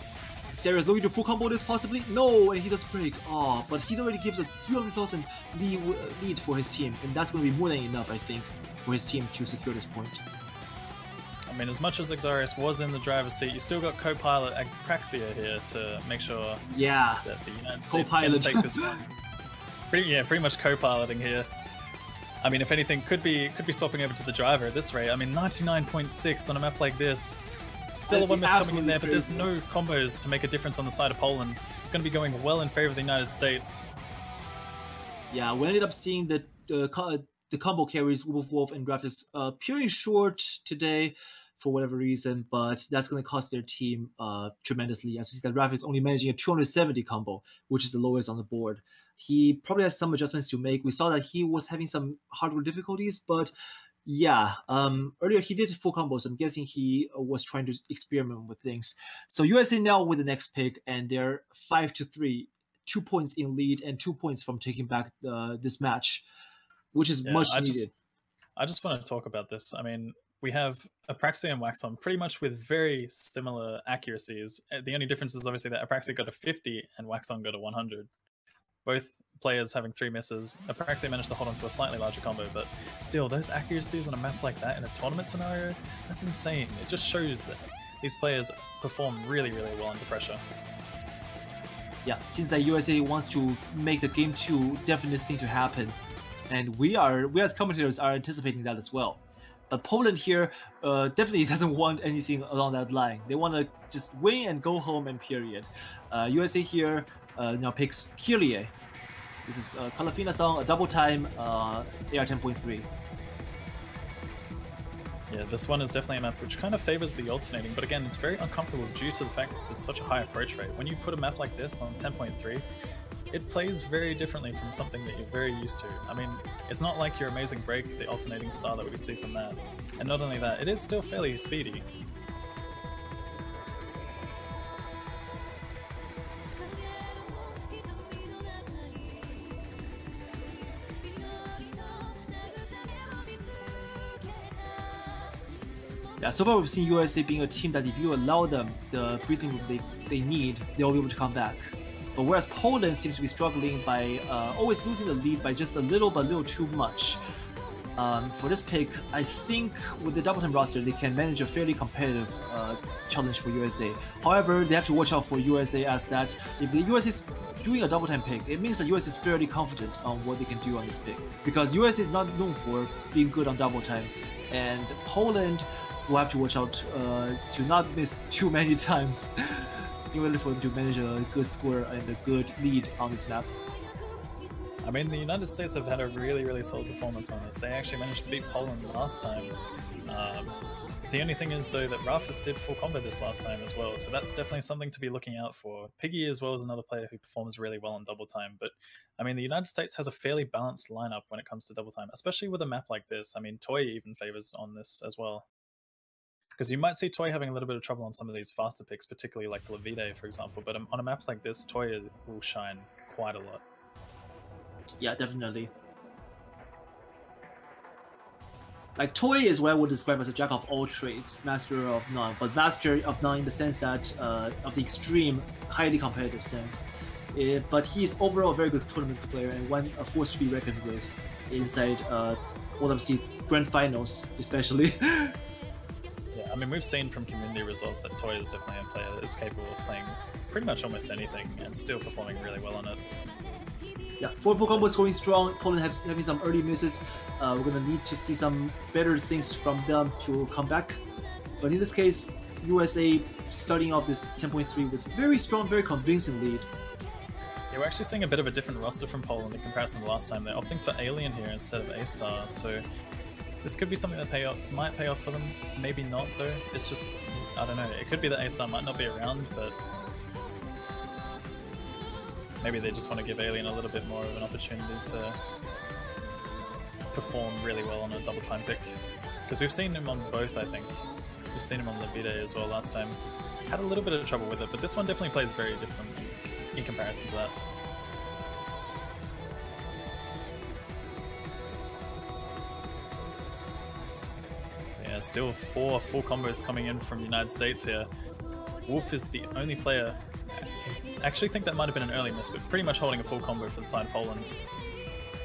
Xarius looking to full combo this possibly? No, and he does break. Oh, but he already gives a 300,000 lead for his team, and that's going to be more than enough, I think, for his team to secure this point. I mean, as much as Xarius was in the driver's seat, you still got co-pilot Apraxia here to make sure yeah. that the United States co-pilot. can take this one. <laughs> pretty, yeah, pretty much co-piloting here. I mean, if anything, could be could be swapping over to the driver at this rate. I mean, 99.6 on a map like this. Still a one miss coming in there, but there's no combos to make a difference on the side of Poland. It's going to be going well in favor of the United States. Yeah, we ended up seeing the the, the combo carries Wolf Wolf and Rafis uh, appearing short today for whatever reason, but that's going to cost their team uh, tremendously. As you see, that Rafis only managing a 270 combo, which is the lowest on the board. He probably has some adjustments to make. We saw that he was having some hardware difficulties, but yeah, um, earlier he did full combos. I'm guessing he was trying to experiment with things. So USA now with the next pick, and they're five to three, two points in lead, and two points from taking back uh, this match, which is yeah, much I needed. Just, I just want to talk about this. I mean, we have Apraxia and Waxon pretty much with very similar accuracies. Uh, the only difference is obviously that Apraxia got a 50 and Waxon got a 100. Both players having three misses. Apraxia managed to hold on to a slightly larger combo, but still, those accuracies on a map like that in a tournament scenario, that's insane. It just shows that these players perform really, really well under pressure. Yeah, since like USA wants to make the game two definite thing to happen, and we are, we as commentators are anticipating that as well. But Poland here uh, definitely <laughs> doesn't want anything along that line. They want to just win and go home and period. Uh, USA here uh, now picks Kyrie. This is a Kalafina song, a double time uh, AR 10.3. Yeah, this one is definitely a map which kind of favors the alternating, but again, it's very uncomfortable due to the fact that there's such a high approach rate. When you put a map like this on 10.3, it plays very differently from something that you're very used to. I mean, it's not like your Amazing Break, the alternating style that we see from that. And not only that, it is still fairly speedy. Yeah, so far we've seen USA being a team that if you allow them the breathing they, they need, they'll be able to come back. But whereas Poland seems to be struggling by uh, always losing the lead by just a little but a little too much. Um, for this pick, I think with the double time roster, they can manage a fairly competitive uh, challenge for USA. However, they have to watch out for USA as that if the US is doing a double time pick, it means that US is fairly confident on what they can do on this pick. Because US is not known for being good on double time, and Poland will have to watch out uh, to not miss too many <laughs> times them to manage a good score and a good lead on this map. I mean, the United States have had a really, really solid performance on this. They actually managed to beat Poland last time. Um, the only thing is, though, that Rafis did full combo this last time as well, so that's definitely something to be looking out for. Piggy as well as another player who performs really well on double time, but I mean, the United States has a fairly balanced lineup when it comes to double time, especially with a map like this. I mean, Toy even favors on this as well. Because you might see Toy having a little bit of trouble on some of these faster picks, particularly like Levide, for example, but on a map like this, Toy will shine quite a lot. Yeah, definitely. Like Toy is what I would describe as a jack of all trades, master of none, but master of none in the sense that uh, of the extreme, highly competitive sense. Uh, but he's overall a very good tournament player and one a force to be reckoned with inside uh, OWC Grand Finals, especially. <laughs> I mean, we've seen from community results that Toy is definitely a player that is capable of playing pretty much almost anything and still performing really well on it. Yeah, 4 4 combo is going strong. Poland has having some early misses. Uh, we're gonna need to see some better things from them to come back. But in this case, USA starting off this 10.3 with very strong, very convincing lead. Yeah, we're actually seeing a bit of a different roster from Poland in comparison to last time. They're opting for Alien here instead of A-Star, so this could be something that pay off, might pay off for them. Maybe not though. It's just, I don't know. It could be that A-Star might not be around, but maybe they just want to give Alien a little bit more of an opportunity to perform really well on a double time pick. Because we've seen him on both, I think. We've seen him on the B-Day as well last time. Had a little bit of trouble with it, but this one definitely plays very different in comparison to that. Still four full combos coming in from the United States here. Wolf is the only player I actually think that might have been an early miss, but pretty much holding a full combo for the side of Poland.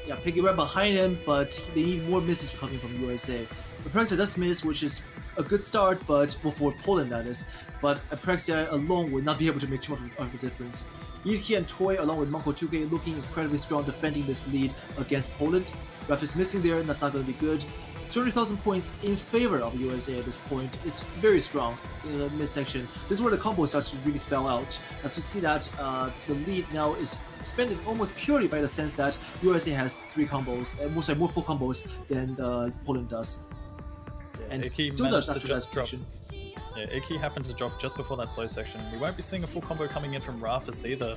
Yeah, Piggy right behind him, but they need more misses coming from USA. Apraxia does miss, which is a good start, but before Poland that is. But Apraxia alone would not be able to make too much of a difference. Yuki and Toy, along with Monko 2K, looking incredibly strong defending this lead against Poland. Rafis missing there, and that's not going to be good. 300,000 points in favor of USA at this point is very strong in the midsection. This is where the combo starts to really spell out. As we see that uh, the lead now is expanded almost purely by the sense that USA has three combos, and more, sorry, more full combos than uh, Poland does. Yeah, and still does after that drop. Yeah, Idke happened to drop just before that slow section. We won't be seeing a full combo coming in from Rafis either.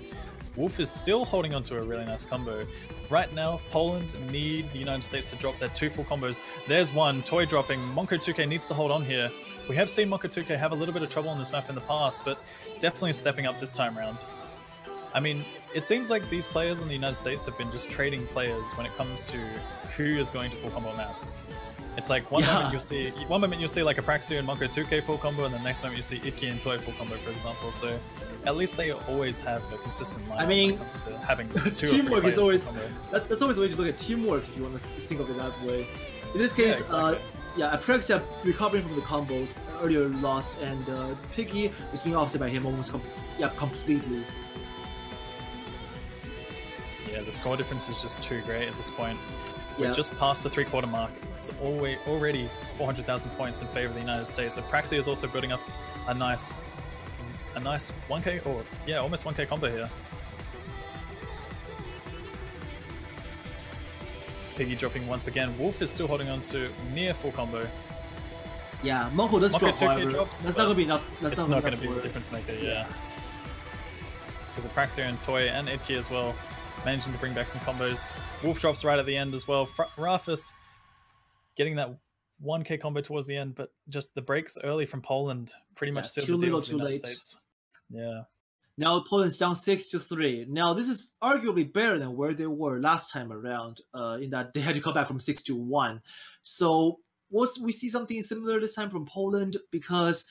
Wolf is still holding on to a really nice combo. Right now, Poland need the United States to drop their two full combos. There's one, Toy dropping. Monko 2K needs to hold on here. We have seen Monko 2K have a little bit of trouble on this map in the past, but definitely stepping up this time around. I mean, it seems like these players in the United States have been just trading players when it comes to who is going to full combo map. It's like one Yeah. moment you'll see one moment you'll see like Apraxia and Monko 2K full combo, and the next moment you see Idke and Toy full combo, for example. So at least they always have a consistent line. I mean, when it comes to having <laughs> two or three teamwork is always-. That's, that's always a way to look at teamwork if you want to think of it that way. In this case, Yeah, uh, exactly. yeah, Apraxia recovering from the combos, earlier loss, and uh, Piggy is being offset by him almost com- yeah, completely. Yeah, the score difference is just too great at this point. Yeah. We're just past the three quarter mark. It's always, already 400,000 points in favor of the United States. So Praxia is also building up a nice, a nice 1k or yeah, almost 1k combo here. Piggy dropping once again. Wolf is still holding on to near full combo. Yeah, Monko does Monko drop, 2K however. drops, that's not gonna be enough. That's it's not, going to be the difference maker, Yeah. yeah. Because Apraxia and Toy and Idke as well, managing to bring back some combos. Wolf drops right at the end as well. Fra- Rafis getting that 1k combo towards the end, but just the breaks early from Poland pretty much Yeah, sealed too the deal for the United late. States. Yeah. Now Poland's down six to three. Now this is arguably better than where they were last time around. Uh, in that they had to come back from six to one. So was we see something similar this time from Poland because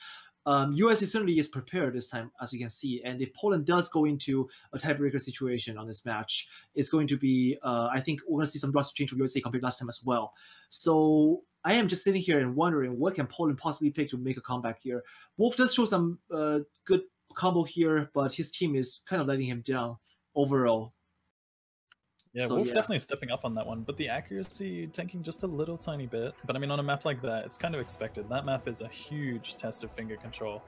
um, US certainly is prepared this time, as you can see. And if Poland does go into a tiebreaker situation on this match, it's going to be. Uh, I think we're going to see some roster change from USA compared to last time as well. So I am just sitting here and wondering what can Poland possibly pick to make a comeback here. Wolf does show some uh, good combo here, but his team is kind of letting him down overall. Yeah, So, Wolf yeah. definitely stepping up on that one, but the accuracy tanking just a little tiny bit. But I mean, on a map like that, it's kind of expected. That map is a huge test of finger control.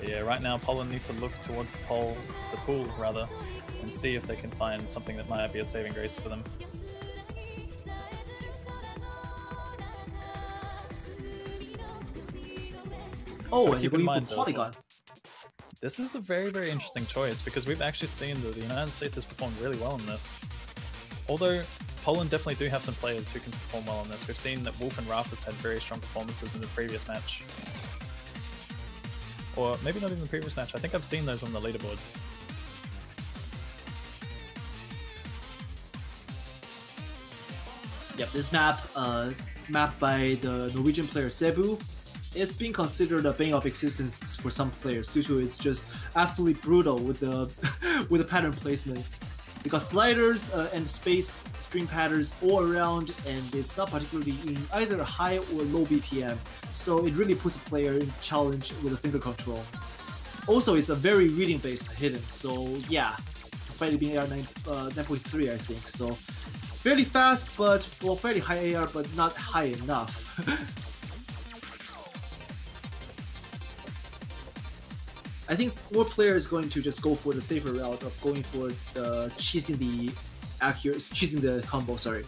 But yeah, right now Poland need to look towards the pole, the pool rather, and see if they can find something that might be a saving grace for them. Oh, and keep in mind, for though, as well. Polygon. This is a very, very interesting choice because we've actually seen that the United States has performed really well in this. Although Poland definitely do have some players who can perform well in this. We've seen that Wolf and Rafis had very strong performances in the previous match. Or maybe not even the previous match. I think I've seen those on the leaderboards. Yep, this map, uh, mapped by the Norwegian player Cebu, it's being considered a bane of existence for some players due to it's just absolutely brutal with the <laughs> with the pattern placements. Because sliders uh, and space string patterns all around, and it's not particularly in either high or low BPM, so it really puts a player in challenge with the finger control. Also, it's a very reading based hidden, so yeah, despite it being AR 9, uh, 9.3, I think, so fairly fast, but well, fairly high AR, but not high enough. <laughs> I think more players is going to just go for the safer route of going for the cheesing the accuracy, cheesing the combo. Sorry,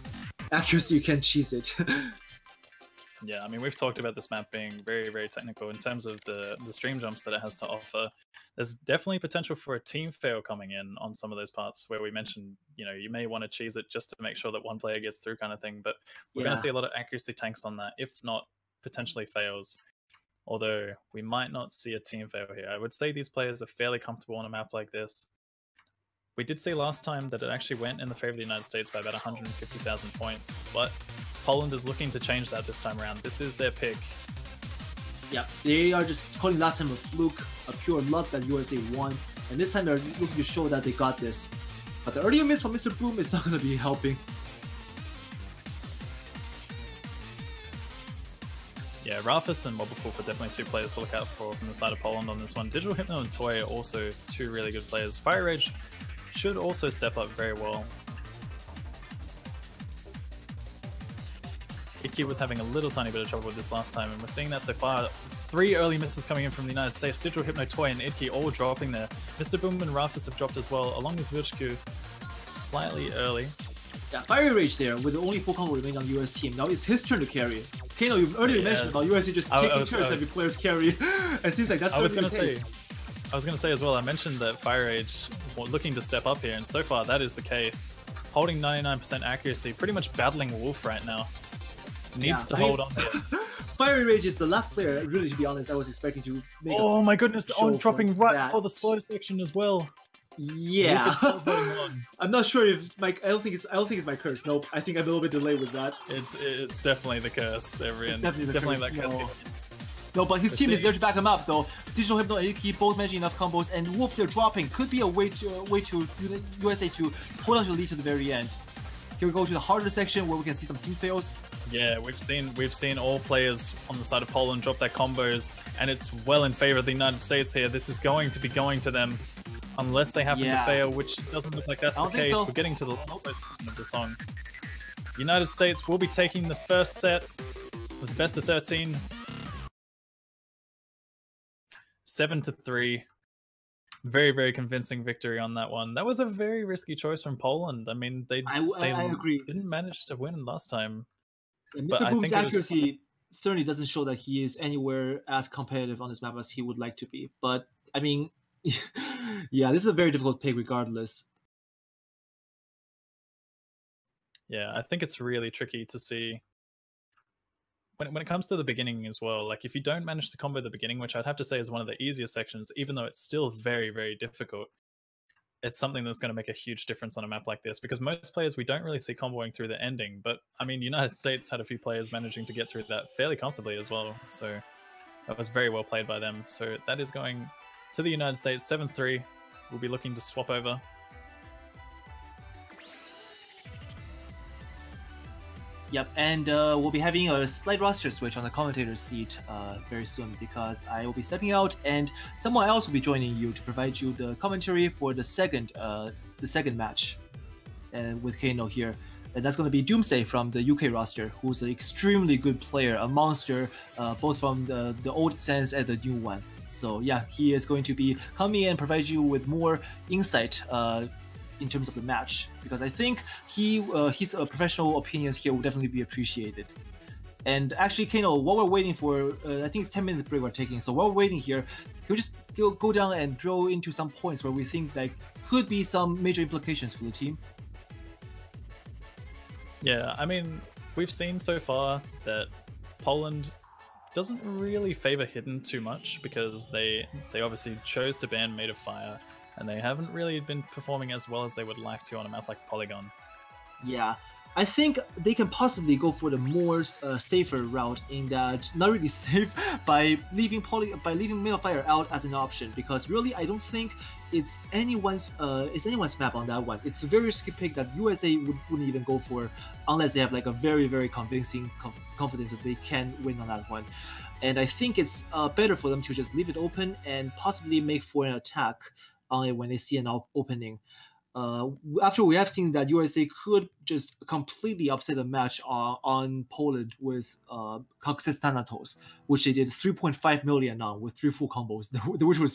accuracy you can cheese it. <laughs> yeah, I mean we've talked about this map being very very technical in terms of the the stream jumps that it has to offer. There's definitely potential for a team fail coming in on some of those parts where we mentioned, you know, you may want to cheese it just to make sure that one player gets through kind of thing. But we're Yeah. going to see a lot of accuracy tanks on that, if not potentially fails although we might not see a team fail here. I would say these players are fairly comfortable on a map like this. We did see last time that it actually went in the favor of the United States by about 150,000 points, but Poland is looking to change that this time around. This is their pick. yeah, they are just calling last time a fluke, a pure luck that USA won, and this time they're looking to show that they got this. But the earlier miss from Mr. Boom is not going to be helping. Yeah, Rafis and WubWoofWolf are definitely two players to look out for from the side of Poland on this one. Digital Hypno and Toy are also two really good players. Fiery Rage should also step up very well. Idke was having a little tiny bit of trouble with this last time, and we're seeing that so far. Three early misses coming in from the United States. Digital Hypno, Toy, and Idke all dropping there. Mr. Boom and Rafis have dropped as well, along with Vuchku slightly early. Yeah, Fiery Rage there with the only full combo remaining on the US team. Now it's his turn to carry. Kano, you've earlier Yeah. mentioned about USC just I- I taking was- turns I- every player's carry. <laughs> it seems like that's I was gonna say. I was gonna say as well. I mentioned that Fiery Rage looking to step up here, and so far that is the case. Holding 99% accuracy, pretty much battling Wolf right now. Needs Yeah, to I mean- hold on here. <laughs> Fiery Rage is the last player, really, to be honest, I was expecting to make Oh my goodness! On dropping right that. before the slow section as well. A... Yeah. Wolf is still holding on. <laughs> I'm not sure if my I don't think it's I don't think it's my curse. Nope. I think I'm a little bit delayed with that. It's it's definitely the curse, Everyone. It's definitely the definitely curse, that curse. no. game. No, but his Let's team is there to back him up though. Digital Hypno and Idke both managing enough combos, and Wolf they're dropping could be a way to uh, way to U- USA to hold on to the lead to the very end. Here we go to the harder section where we can see some team fails. Yeah, we've seen we've seen all players on the side of Poland drop their combos, and it's well in favor of the United States here. This is going to be going to them, unless they happen Yeah. to fail, which doesn't look like that's the case. so. We're getting to the portion of the song. United States will be taking the first set with the best of 13. Seven to three. Very, very convincing victory on that one. That was a very risky choice from Poland. I mean, they I, they I agree. didn't manage to win last time. And but Mr. I think it was- accuracy certainly doesn't show that he is anywhere as competitive on this map as he would like to be. But I mean, <laughs> yeah, this is a very difficult pick regardless. Yeah, I think it's really tricky to see when when it comes to the beginning as well. Like if you don't manage to combo the beginning, which I'd have to say is one of the easier sections, even though it's still very very difficult. It's something that's going to make a huge difference on a map like this because most players we don't really see comboing through the ending. But I mean, United States had a few players managing to get through that fairly comfortably as well. So that was very well played by them. So that is going to the United States 7 3. We'll be looking to swap over. Yep, and uh, we'll be having a slight roster switch on the commentator seat uh, very soon because I will be stepping out, and someone else will be joining you to provide you the commentary for the second uh, the second match, uh, with Kano here, and that's going to be Doomsday from the UK roster, who's an extremely good player, a monster, uh, both from the the old sense and the new one. So yeah, he is going to be coming and provide you with more insight. Uh, in terms of the match because I think he uh, his uh, professional opinions here will definitely be appreciated. And actually, Kano, while we're waiting for, uh, I think it's 10 minutes break we're taking. So while we're waiting here, can we just go, go down and drill into some points where we think like could be some major implications for the team? Yeah, I mean, we've seen so far that Poland doesn't really favor hidden too much because they they obviously chose to ban Made of Fire, and they haven't really been performing as well as they would like to on a map like Polygon. Yeah, I think they can possibly go for the more uh, safer route in that not really <laughs> safe by leaving poly by leaving Male Fire out as an option because really I don't think it's anyone's uh it's anyone's map on that one. It's a very risky pick that USA would, wouldn't even go for unless they have like a very very convincing confidence that they can win on that one. And I think it's uh, better for them to just leave it open and possibly make for an attack on it when they see an opening uh, after we have seen that USA could just completely upset the match on Poland with uh, Thanatos, which they did 3.5 million on with three full combos, <laughs> which was